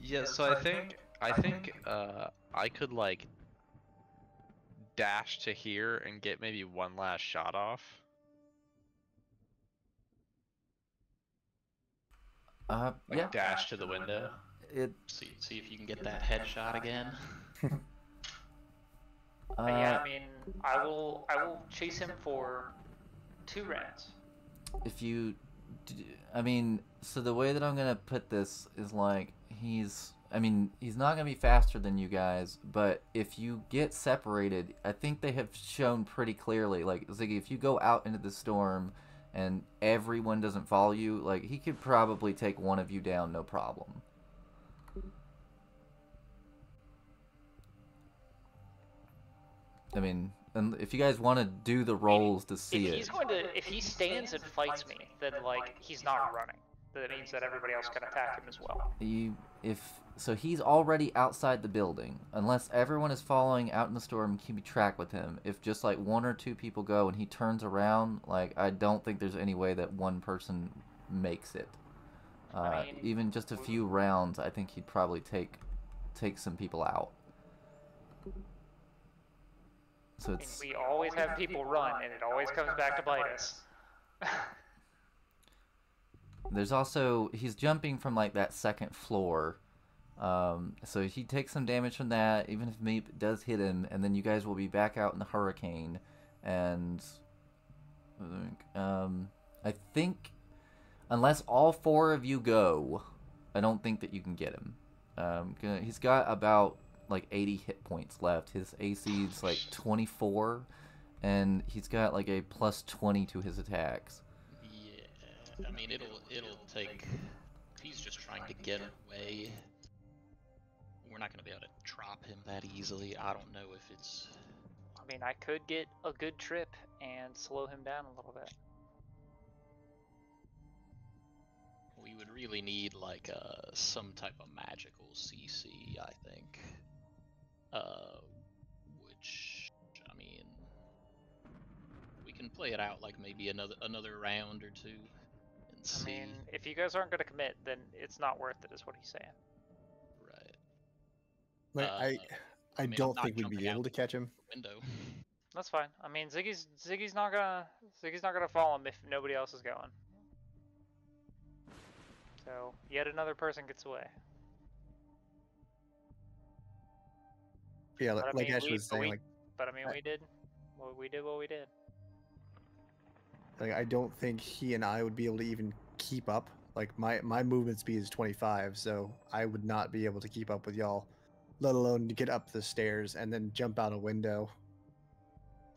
S3: Yeah, so I think I think uh I could like dash to here and get maybe one last shot off.
S2: Uh,
S3: Like
S2: yeah.
S3: dash to the window.
S2: It.
S1: See, see if you can get that headshot again.
S5: But yeah,
S2: Uh,
S5: I mean, I will I will chase him for two rounds.
S2: if you d- i mean so the way that i'm gonna put this is like he's i mean he's not gonna be faster than you guys but if you get separated i think they have shown pretty clearly like ziggy if you go out into the storm and everyone doesn't follow you like he could probably take one of you down no problem. I mean and if you guys want to do the rolls to see
S5: if
S2: it.
S5: going to, if he stands and fights me, then like he's not running. That means that everybody else can attack him as well.
S2: you if so he's already outside the building. Unless everyone is following out in the storm and keeping track with him. If just like one or two people go and he turns around like i don't think there's any way that one person makes it. Uh,
S5: I mean,
S2: even just a few rounds i think he'd probably take take some people out so it's
S5: we always have people run, and it always comes back to bite us.
S2: There's also he's jumping from like that second floor, um, so he takes some damage from that. Even if Meep does hit him, and then you guys will be back out in the hurricane, and um, I think unless all four of you go, I don't think that you can get him. Um, he's got about like 80 hit points left. His AC is like 24, and he's got like a plus 20 to his attacks.
S1: Yeah, I mean it'll it'll take. He's just trying to get away, we're not gonna be able to drop him that easily. I don't know if it's.
S5: I mean, I could get a good trip and slow him down a little bit.
S1: We would really need like uh some type of magical CC, I think. Uh, which I mean, we can play it out like maybe another another round or two, and
S5: I
S1: see.
S5: mean, if you guys aren't going to commit, then it's not worth it, is what he's saying.
S1: right.
S4: Like,
S1: Uh,
S4: I, I,
S1: I mean,
S4: don't think we'd be able to catch him.
S1: Window.
S5: That's fine. I mean, Ziggy's Ziggy's not gonna Ziggy's not gonna follow him if nobody else is going. So yet another person gets away.
S4: Yeah,
S5: But I
S4: like, like
S5: mean,
S4: Ash
S5: we-
S4: was saying,
S5: we-
S4: like,
S5: But I mean,
S4: I-
S5: we did. Well, we did what we did.
S4: like I don't think he and I would be able to even keep up. Like my my movement speed is 25, so I would not be able to keep up with y'all, let alone to get up the stairs and then jump out a window.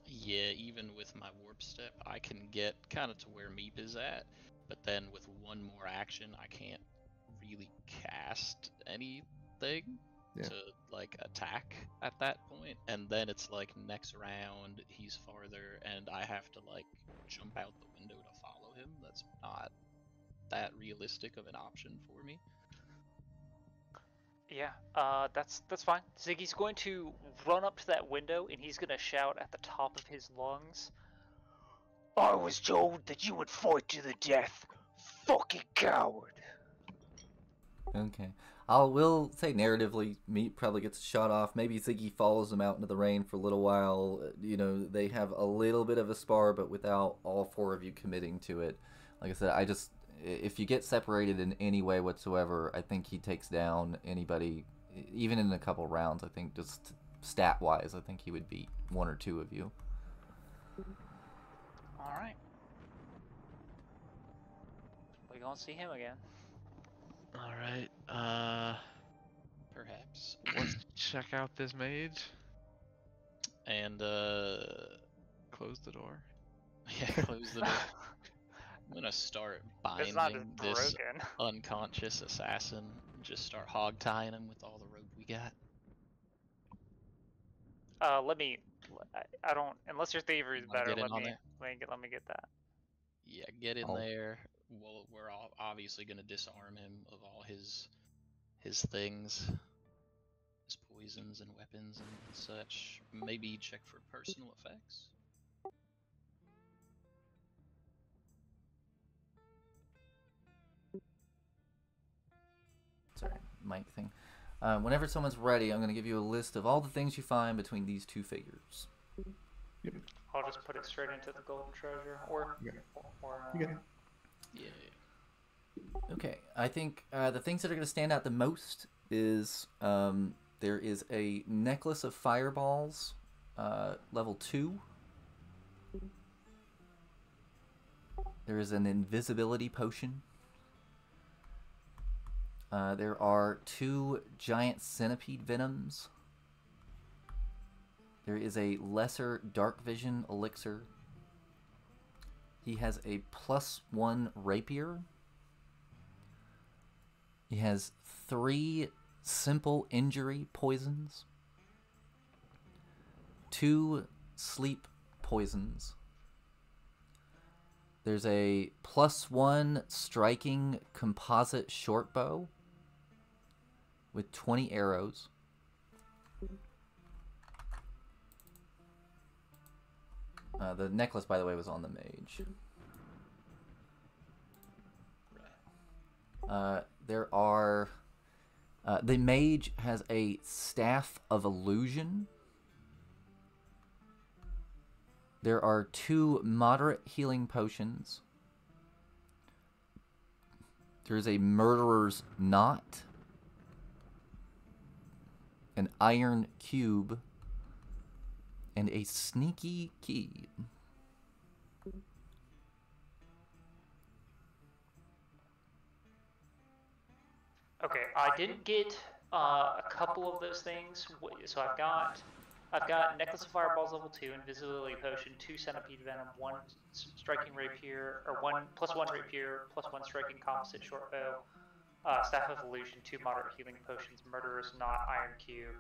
S1: Yeah, even with my warp step, I can get kind of to where Meep is at, but then with one more action, I can't really cast anything
S4: Yeah.
S1: to like attack at that. And then it's like next round he's farther, and I have to like jump out the window to follow him. That's not that realistic of an option for me.
S5: Yeah, uh, that's that's fine. Ziggy's going to run up to that window and he's gonna shout at the top of his lungs. I was told that you would fight to the death, fucking coward.
S2: Okay. I will say narratively, Meep probably gets shot off. Maybe Ziggy follows him out into the rain for a little while. Uh, You know, they have a little bit of a spar, but without all four of you committing to it. Like I said, I just if you get separated in any way whatsoever, I think he takes down anybody, even in a couple rounds. I think just stat wise, I think he would beat one or two of you.
S5: All right. We gonna see him again.
S3: All right. Uh,
S1: Perhaps.
S3: let's check out this mage.
S1: And uh,
S3: Close the door.
S1: yeah, close the door. I'm gonna start binding this
S5: broken.
S1: unconscious assassin. Just start hog tying him with all the rope we got.
S5: Uh, let me. I, I don't. Unless your thievery is better, let me, let me get. Let me get that.
S1: Yeah, get in
S2: Oh.
S1: there. Well, we're all obviously gonna disarm him of all his his things, his poisons and weapons and such. Maybe check for personal effects.
S2: Sorry, mic thing. Uh, whenever someone's ready, I'm going to give you a list of all the things you find between these two figures. Yep.
S5: I'll just put it straight into the golden treasure, or
S6: Yeah.
S5: or.
S6: You
S5: uh,
S6: got it.
S1: Yeah.
S2: Okay, I think uh, the things that are going to stand out the most is um, there is a necklace of fireballs, uh, level two. There is an invisibility potion. Uh, there are two giant centipede venoms. There is a lesser dark vision elixir. He has a plus one rapier. He has three simple injury poisons, two sleep poisons. There's a plus one striking composite short bow with 20 arrows. Uh, the necklace, by the way, was on the mage. Uh, there are. Uh, the mage has a staff of illusion. There are two moderate healing potions. There's a murderer's knot, an iron cube, and a sneaky key.
S5: Okay, I didn't get uh, a couple of those things. So I've got, I've got necklace of fireballs level two, invisibility potion, two centipede venom, one striking rapier, or one plus one rapier, plus one striking composite short bow, uh, staff of illusion, two moderate healing potions, murderer's knot, iron cube,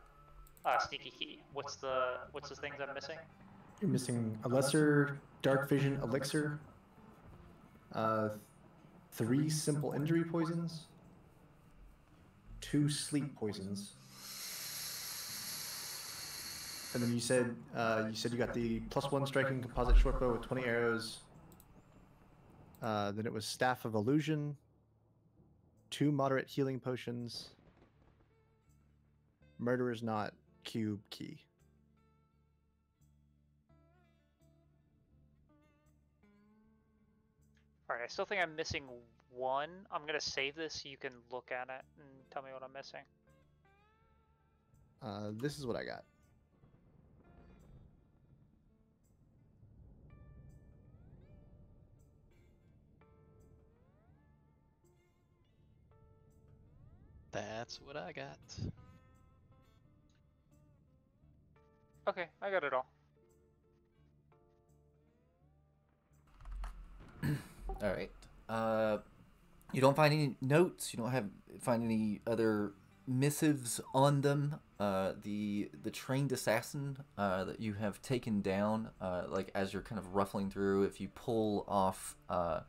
S5: uh, sneaky key. What's the what's the things I'm missing?
S6: You're missing a lesser dark vision elixir, uh, three simple injury poisons, two sleep poisons, and then you said uh, you said you got the plus one striking composite short bow with 20 arrows. Uh, then it was staff of illusion, two moderate healing potions, murderer's knot, cube key.
S5: Alright, I still think I'm missing one. I'm gonna save this so you can look at it and tell me what I'm missing.
S6: Uh, this is what I got.
S1: That's what I got.
S5: Okay, I got it all.
S2: All right. Uh, you don't find any notes. You don't have find any other missives on them. Uh, the the trained assassin uh, that you have taken down, uh, like as you're kind of ruffling through, if you pull off uh,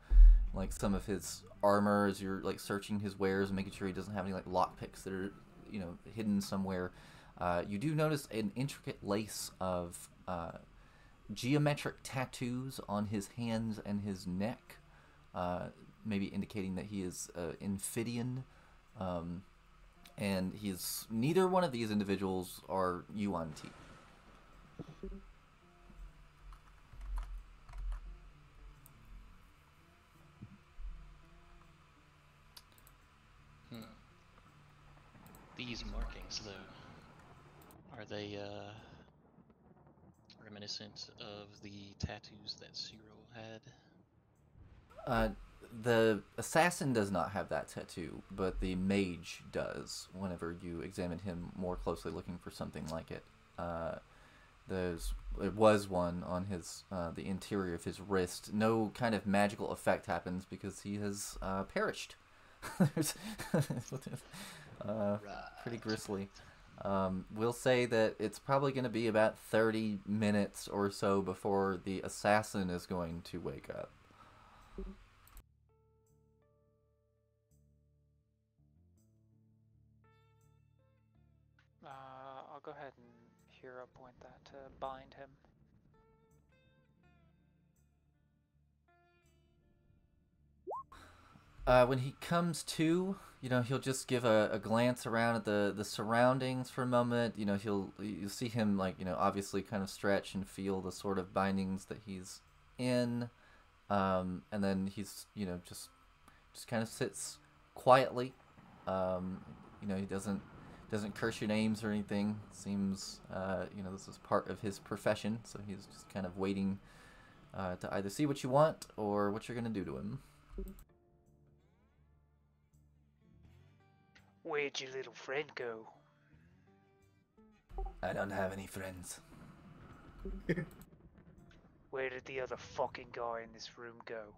S2: like some of his armor as you're like searching his wares and making sure he doesn't have any like lockpicks that are you know hidden somewhere, uh, you do notice an intricate lace of uh, geometric tattoos on his hands and his neck maybe indicating that he is uh, Infidian. Um, and he's neither one of these individuals are Yuan Ti.
S1: Hmm. These markings, though, are they uh, reminiscent of the tattoos that Cyril had?
S2: Uh, the assassin does not have that tattoo, but the mage does. Whenever you examine him more closely, looking for something like it, uh, there's it was one on his uh, the interior of his wrist. No kind of magical effect happens because he has uh, perished. Uh, pretty grisly. Um, we'll say that it's probably going to be about 30 minutes or so before the assassin is going to wake up.
S5: Point that to bind him.
S2: Uh, when he comes to, you know, he'll just give a, a glance around at the, the surroundings for a moment. You know, he'll you'll see him like you know obviously kind of stretch and feel the sort of bindings that he's in, um, and then he's you know just just kind of sits quietly. Um, you know, he doesn't doesn't curse your names or anything. Seems uh, you know this is part of his profession, so he's just kind of waiting uh, to either see what you want or what you're gonna do to him.
S5: Where'd your little friend go?
S2: I don't have any friends.
S5: Where did the other fucking guy in this room go?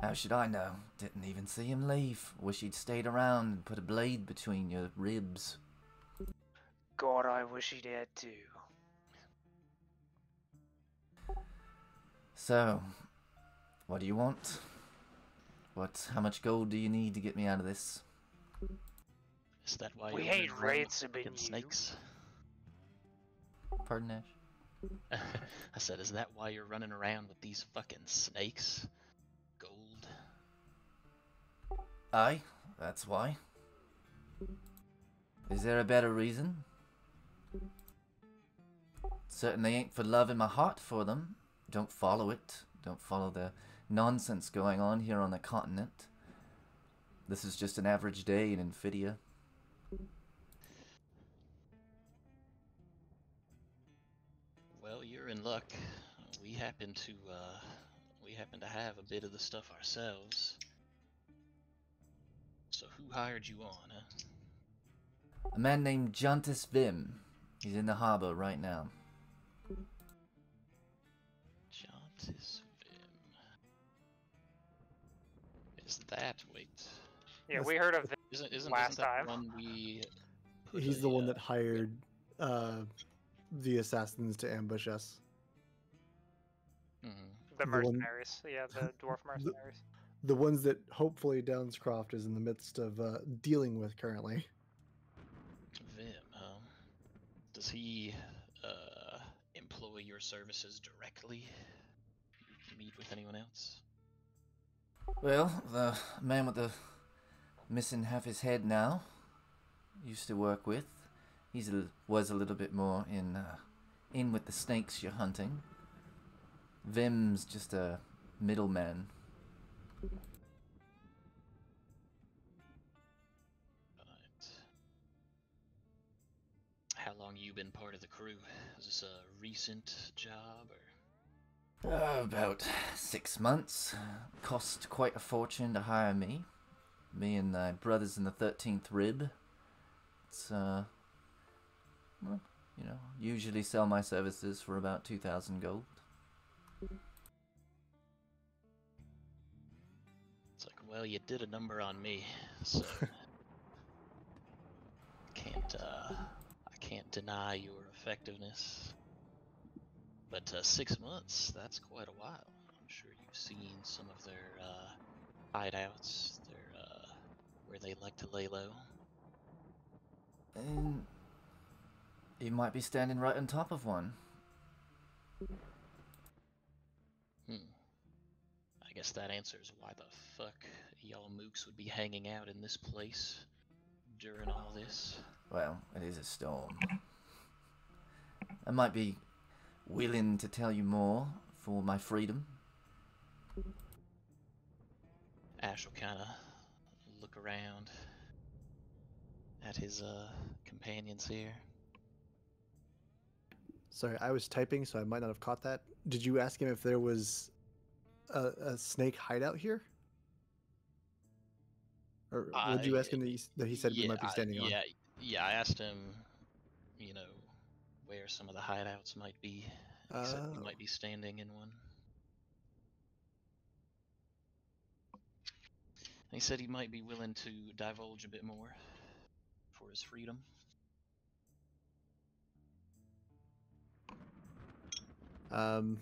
S2: How should I know? Didn't even see him leave. Wish he'd stayed around and put a blade between your ribs.
S5: God, I wish he'd had too.
S2: So, what do you want? What? How much gold do you need to get me out of this?
S1: Is that why
S5: We
S1: you're
S5: hate
S1: running around
S5: ransoming
S1: snakes?
S2: Pardon, Ash.
S1: I said, is that why you're running around with these fucking snakes?
S2: Aye, that's why. Is there a better reason? Certainly ain't for love in my heart for them. Don't follow it. Don't follow the nonsense going on here on the continent. This is just an average day in Infidia.
S1: Well, you're in luck. We happen to, uh, we happen to have a bit of the stuff ourselves. So who hired you on, huh?
S2: A man named Juntus Vim. He's in the harbor right now.
S1: Jontis Vim. Is that wait?
S5: Yeah, we heard of this.
S1: Isn't isn't,
S5: Last
S1: isn't that
S5: time.
S1: one we?
S4: He's
S1: a,
S4: the one
S1: uh,
S4: that hired uh, the assassins to ambush us.
S1: mhm.
S5: The
S4: The one-
S5: mercenaries. Yeah, the dwarf mercenaries.
S4: The ones that hopefully Downscroft is in the midst of uh, dealing with currently.
S1: Vim, huh? Does he uh, employ your services directly? You meet with anyone else?
S2: Well, the man with the missing half his head now used to work with. He was a little bit more in uh, in with the snakes you're hunting. Vim's just a middleman.
S1: You been part of the crew? Is this a recent job or?
S2: Uh, about six months. Cost quite a fortune to hire me. Me and my brothers in the thirteenth rib. It's uh, well, you know, usually sell my services for about two thousand gold.
S1: It's like, well, you did a number on me, so can't uh, can't deny your effectiveness. But uh, six months—that's quite a while. I'm sure you've seen some of their uh, hideouts, their uh, where they like to lay low.
S2: And you might be standing right on top of one.
S1: Hmm. I guess that answers why the fuck y'all mooks would be hanging out in this place during all this.
S2: Well, it is a storm. I might be willing to tell you more for my freedom.
S1: Ash will kind of look around at his uh, companions here.
S4: Sorry, I was typing, so I might not have caught that. Did you ask him if there was a, a snake hideout here? Or what did you ask him that he, that he said we might be
S1: I-
S4: standing on?
S1: yeah, yeah. I asked him, you know, where some of the hideouts might be. He said we
S4: Oh.
S1: might be standing in one. He said he might be willing to divulge a bit more for his freedom.
S4: Um,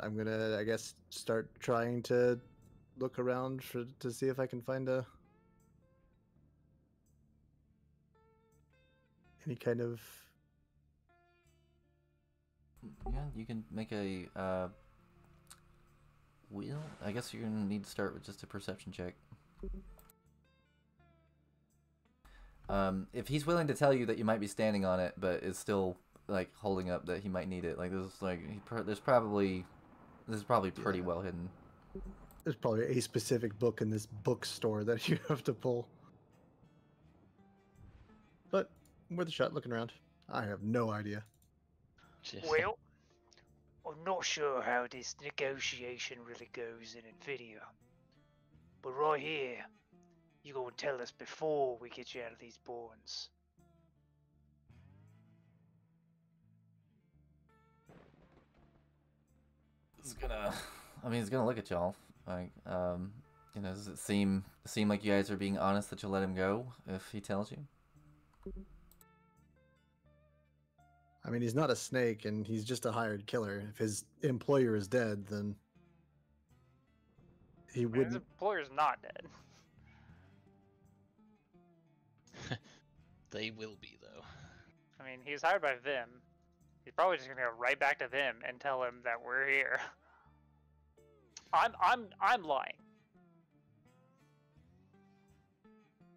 S4: I'm gonna, I guess, start trying to look around for to see if I can find a any kind of.
S2: Yeah, you can make a uh, wheel. I guess you're gonna need to start with just a perception check. Um, if he's willing to tell you that you might be standing on it, but is still like holding up that he might need it, like this is like he pr- there's probably this is probably pretty
S4: Yeah.
S2: well hidden.
S4: There's probably a specific book in this bookstore that you have to pull. But worth a shot looking around. I have no idea.
S5: Well, I'm not sure how this negotiation really goes in Infidia. But right here, you're gonna tell us before we get you out of these bonds.
S2: He's gonna, I mean, he's gonna look at y'all. Like, um, you know, does it seem seem like you guys are being honest that you'll let him go if he tells you?
S4: I mean, he's not a snake and he's just a hired killer. If his employer is dead, then he
S5: I mean, his
S4: wouldn't.
S5: employer's not dead.
S1: They will be though.
S5: I mean, he was hired by Vim. He's probably just gonna go right back to Vim and tell him that we're here. I'm I'm I'm lying.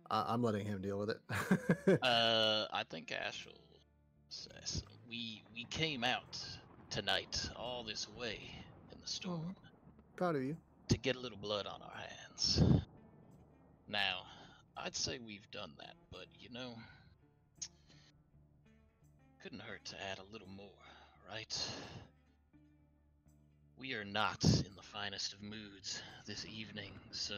S4: I- I'm letting him deal with it.
S1: Uh, I think Ash will says we we came out tonight all this way in the storm mm-hmm.
S4: Proud of you.
S1: to get a little blood on our hands. Now, I'd say we've done that, but you know, couldn't hurt to add a little more, right? We are not in the finest of moods this evening, so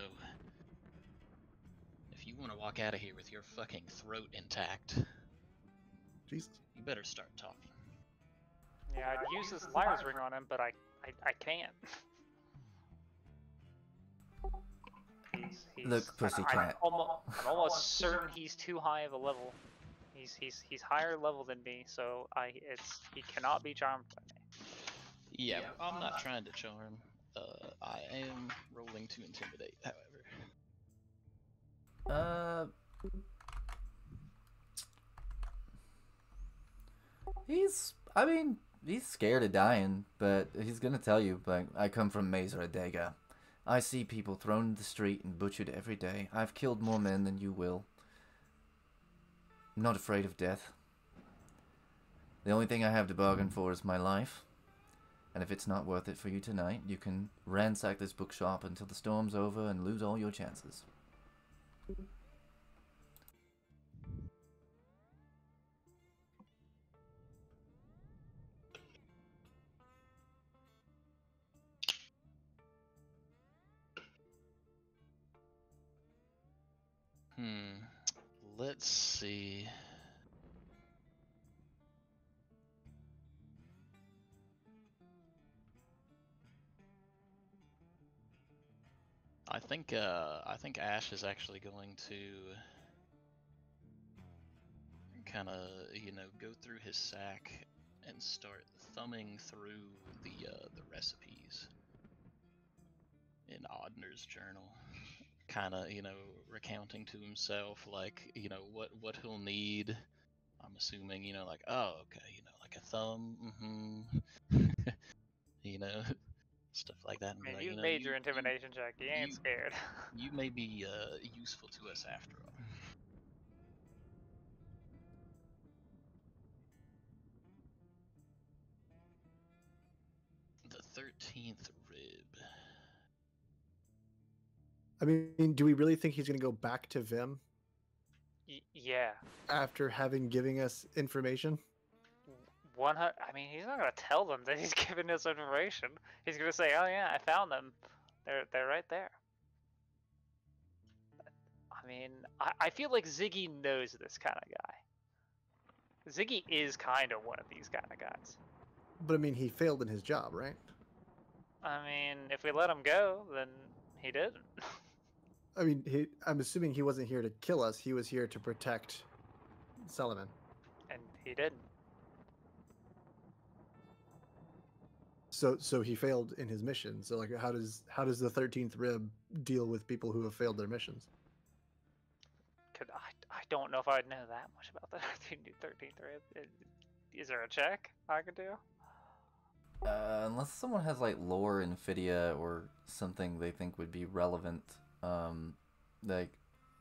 S1: if you want to walk out of here with your fucking throat intact,
S4: Jesus.
S1: you better start talking.
S5: Yeah, I'd use this liar's ring on him, but I I, I can't. He's, he's,
S2: Look,
S5: I'm-
S2: pussycat.
S5: I'm, almost, I'm almost certain he's too high of a level. He's he's he's higher level than me, so I it's he cannot be charmed by me.
S1: Yeah, I'm not trying to charm. Uh, I am rolling to intimidate, however.
S2: Uh, he's. I mean, he's scared of dying, but he's gonna tell you. Like, I come from Adega. I see people thrown in the street and butchered every day. I've killed more men than you will. I'm not afraid of death. The only thing I have to bargain for is my life. And if it's not worth it for you tonight, you can ransack this bookshop until the storm's over and lose all your chances.
S1: Let's see. I think uh I think Ash is actually going to kind of, you know, go through his sack and start thumbing through the uh the recipes in Odner's journal kind of you know recounting to himself like you know what what he'll need i'm assuming you know like oh okay you know like a thumb hmm you know stuff like that
S5: I
S1: like,
S5: you
S1: you know,
S5: made
S1: you-
S5: your
S1: you-
S5: intimidation check. You ain't
S1: you-
S5: scared.
S1: you may be uh, useful to us after all the 13th
S4: I mean, do we really think he's going to go back to Vim
S5: Y- yeah.
S4: after having giving us information?
S5: one hundred. I mean, he's not gonna tell them that he's giving us information. He's gonna say, "Oh yeah, I found them. They're they're right there." I mean, I, I feel like Ziggy knows this kind of guy. Ziggy is kind of one of these kind of guys.
S4: But I mean, he failed in his job, right?
S5: I mean, if we let him go, then he didn't.
S4: I mean, he, I'm assuming he wasn't here to kill us. He was here to protect Solomon.
S5: and he didn't.
S4: So, so he failed in his mission. So, like, how does how does the Thirteenth Rib deal with people who have failed their missions?
S5: Could I? I don't know if I'd know that much about the 13th rib. Is there a check I could do?
S2: Uh, unless someone has like lore Infidia or something they think would be relevant, um, like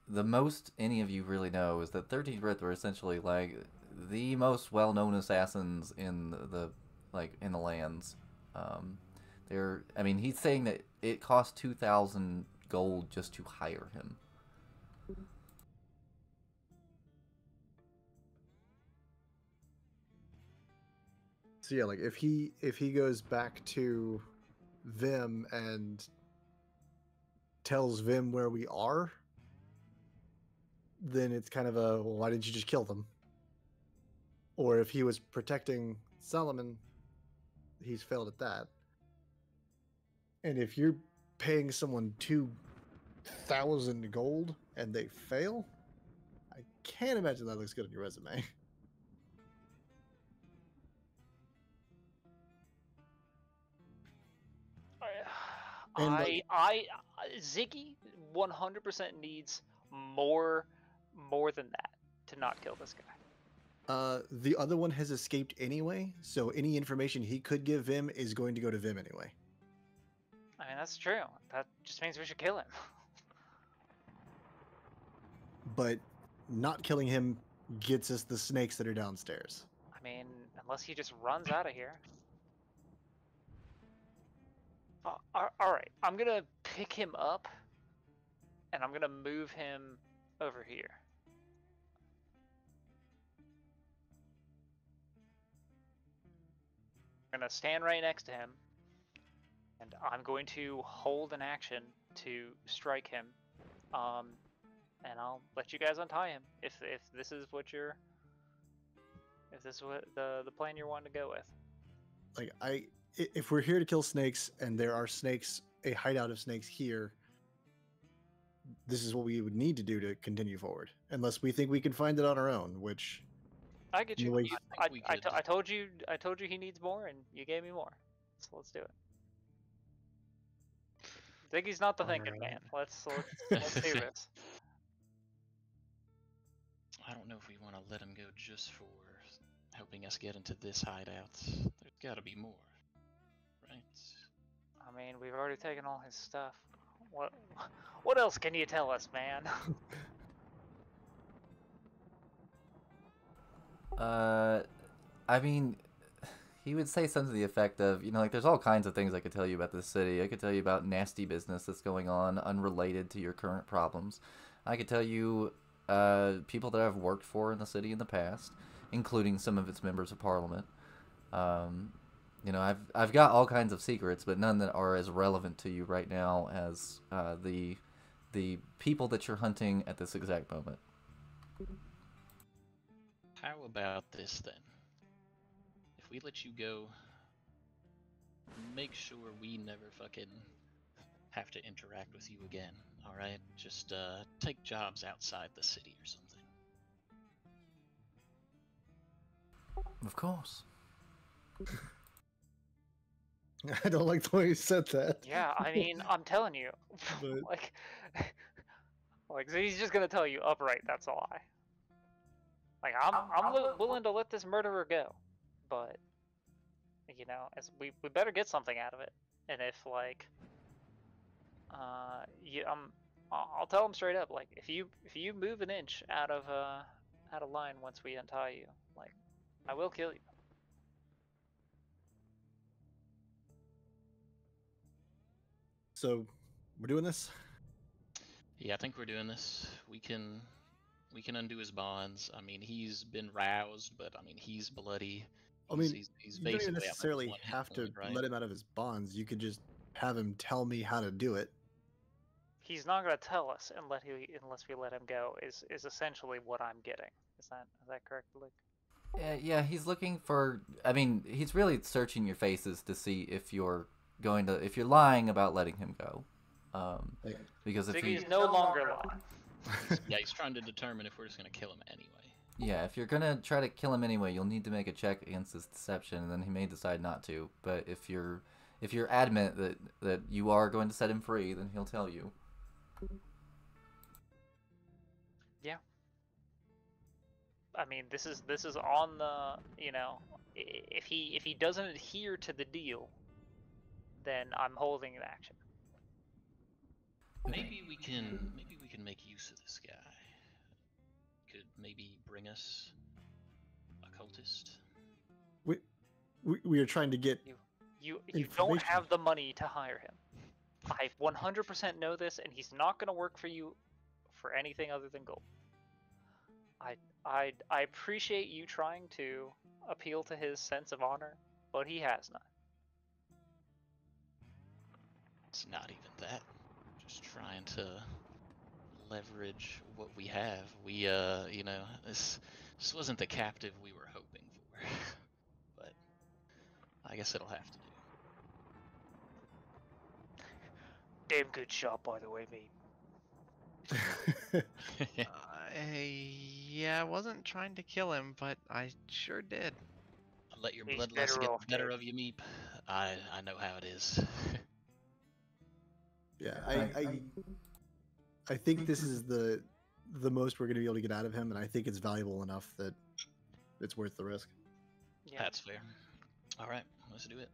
S2: the most any of you really know is that 13th Rib were essentially like the most well-known assassins in the, like in the lands. Um, they're, I mean, he's saying that it cost 2,000 gold just to hire him.
S4: So yeah, like if he if he goes back to Vim and tells Vim where we are, then it's kind of a well, why didn't you just kill them? Or if he was protecting Solomon, he's failed at that. And if you're paying someone two thousand gold and they fail, I can't imagine that looks good on your resume. And,
S5: I,
S4: like-
S5: I, Ziggy 100% needs more, more than that to not kill this guy.
S4: Uh, the other one has escaped anyway, so any information he could give Vim is going to go to Vim anyway.
S5: I mean, that's true. That just means we should kill him.
S4: But not killing him gets us the snakes that are downstairs.
S5: I mean, unless he just runs out of here. Uh, all right, I'm gonna pick him up, and I'm gonna move him over here. I'm gonna stand right next to him, and I'm going to hold an action to strike him. Um, and I'll let you guys untie him if if this is what you're if this is what the the plan you're wanting to go with.
S4: Like I, i- if we're here to kill snakes and there are snakes, a hideout of snakes here, this is what we would need to do to continue forward. Unless we think we can find it on our own, which
S5: I get
S4: You
S5: you. I, told you I told you he needs more, and you gave me more. So let's do it. Ziggy's not the thinking
S4: Alright.
S5: man. Let's let's, let's do this.
S1: I don't know if we want to let him go just for helping us get into this hideout. There's got to be more, right?
S5: I mean, we've already taken all his stuff. What what else can you tell us, man?
S2: Uh, I mean, he would say something to the effect of, you know, like there's all kinds of things I could tell you about this city. I could tell you about nasty business that's going on unrelated to your current problems. I could tell you uh, people that I've worked for in the city in the past, including some of its members of parliament. Um, you know, I've I've got all kinds of secrets, but none that are as relevant to you right now as uh, the the people that you're hunting at this exact moment.
S1: How about this then? If we let you go, make sure we never fucking have to interact with you again. All right? Just uh, take jobs outside the city or something.
S2: Of course.
S4: I don't like the way you said that.
S5: yeah, I mean, I'm telling you,
S4: But-
S5: like, like so he's just gonna tell you upright. That's a lie. Like I'm I'm wi- willing to let this murderer go, but you know, as we we better get something out of it. And if like, uh, you um, I'll I'll tell him straight up. Like if you if you move an inch out of uh out of line once we untie you, like I will kill you.
S4: So, we're doing this.
S1: Yeah, I think we're doing this. We can we can undo his bonds. I mean, he's been roused, but I mean, he's bloody.
S4: I mean,
S3: he's, he's
S4: you don't
S3: basically
S4: even
S3: at, like,
S4: necessarily have to
S3: point, right?
S4: let him out of his bonds. You could just have him tell me how to do it.
S5: He's not gonna tell us and let he unless we let him go. Is is essentially what I'm getting. Is that is that correct, Luke?
S2: Yeah, yeah, he's looking for. I mean, he's really searching your faces to see if you're going to, if you're lying about letting him go. Um, because if he,
S5: no longer lying.
S1: yeah, he's trying to determine if we're just gonna kill him anyway.
S2: yeah, if you're gonna try to kill him anyway, you'll need to make a check against his deception, and then he may decide not to. But if you're, if you're adamant that that you are going to set him free, then he'll tell you. Yeah.
S5: I mean, this is this is on the you know, if he if he doesn't adhere to the deal, then I'm holding an action.
S1: Maybe we can maybe we can make use of this guy. Could maybe bring us a cultist.
S4: We, we, we are trying to get.
S5: You you you
S4: don't
S5: have the money to hire him. I 100% know this, and he's not going to work for you for anything other than gold. I I I appreciate you trying to appeal to his sense of honor, but he has none.
S1: It's not even that. Just trying to leverage what we have. We uh, you know, this this wasn't the captive we were hoping for. but I guess it'll have to do.
S5: Damn good shot, by the way, mate.
S3: I, yeah, I wasn't trying to kill him, but I sure did.
S1: Let your bloodlust get the better of you, Meep. I I know how it is.
S4: Yeah, I,
S2: Right.
S4: I, I think this is the the most we're going to be able to get out of him, and I think it's valuable enough that it's worth the risk.
S5: Yeah.
S1: That's fair. All right, let's do it.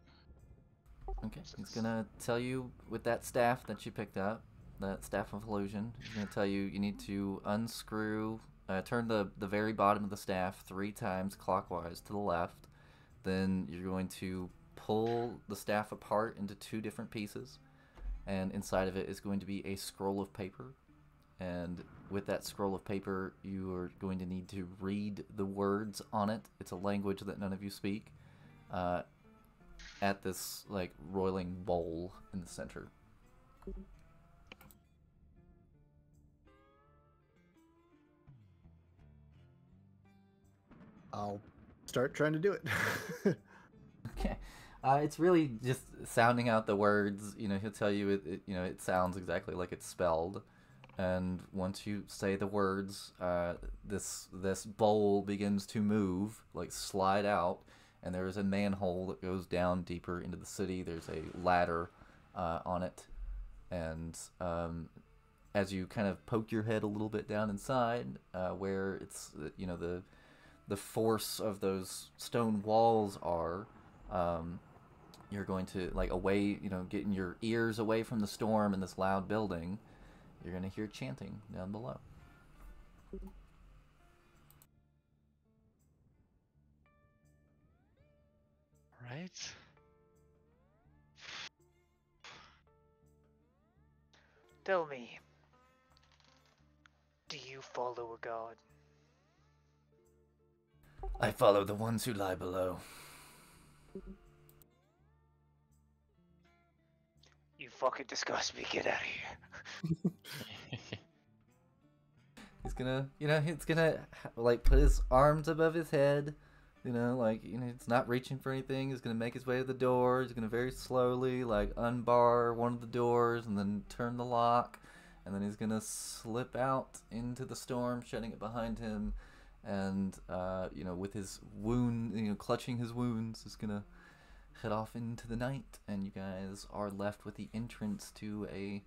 S2: Okay, he's gonna tell you with that staff that you picked up, that staff of illusion. He's gonna tell you you need to unscrew, uh, turn the the very bottom of the staff three times clockwise to the left. Then you're going to pull the staff apart into two different pieces, and inside of it is going to be a scroll of paper. And with that scroll of paper, you are going to need to read the words on it. It's a language that none of you speak. Uh, at this like roiling bowl in the center.
S4: I'll start trying to do it.
S2: Okay. Uh, it's really just sounding out the words. You know, he'll tell you it, it. You know, it sounds exactly like it's spelled. And once you say the words, uh, this this bowl begins to move, like slide out, and there is a manhole that goes down deeper into the city. There's a ladder uh, on it, and um, as you kind of poke your head a little bit down inside, uh, where it's you know the the force of those stone walls are, um, you're going to like away, you know, getting your ears away from the storm in this loud building. You're gonna hear chanting down below.
S3: Right?
S5: Tell me, do you follow a god?
S2: I follow the ones who lie below.
S5: Fucking disgust me. Get out of here.
S2: He's gonna, you know, he's gonna like put his arms above his head. You know, like you know, he's not reaching for anything. He's gonna make his way to the door. He's gonna very slowly like unbar one of the doors and then turn the lock, and then he's gonna slip out into the storm, shutting it behind him. And uh, you know, with his wound, you know, clutching his wounds, is gonna head off into the night. And you guys are left with the entrance to a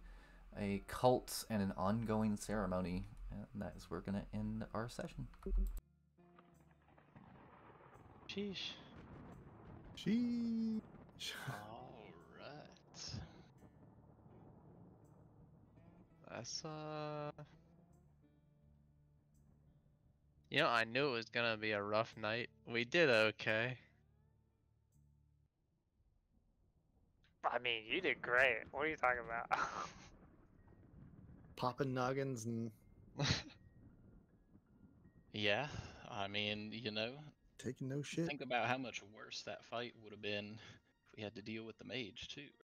S2: a cult and an ongoing ceremony. And that is where we're gonna end our session.
S3: Sheesh.
S4: Sheesh.
S3: Alright. That's, uh. You know, I knew it was gonna be a rough night. We did okay.
S5: I mean, you did great. What are you talking about?
S4: Popping noggins and
S1: yeah, I mean, you know,
S4: taking no shit.
S1: Think about how much worse that fight would have been if we had to deal with the mage too,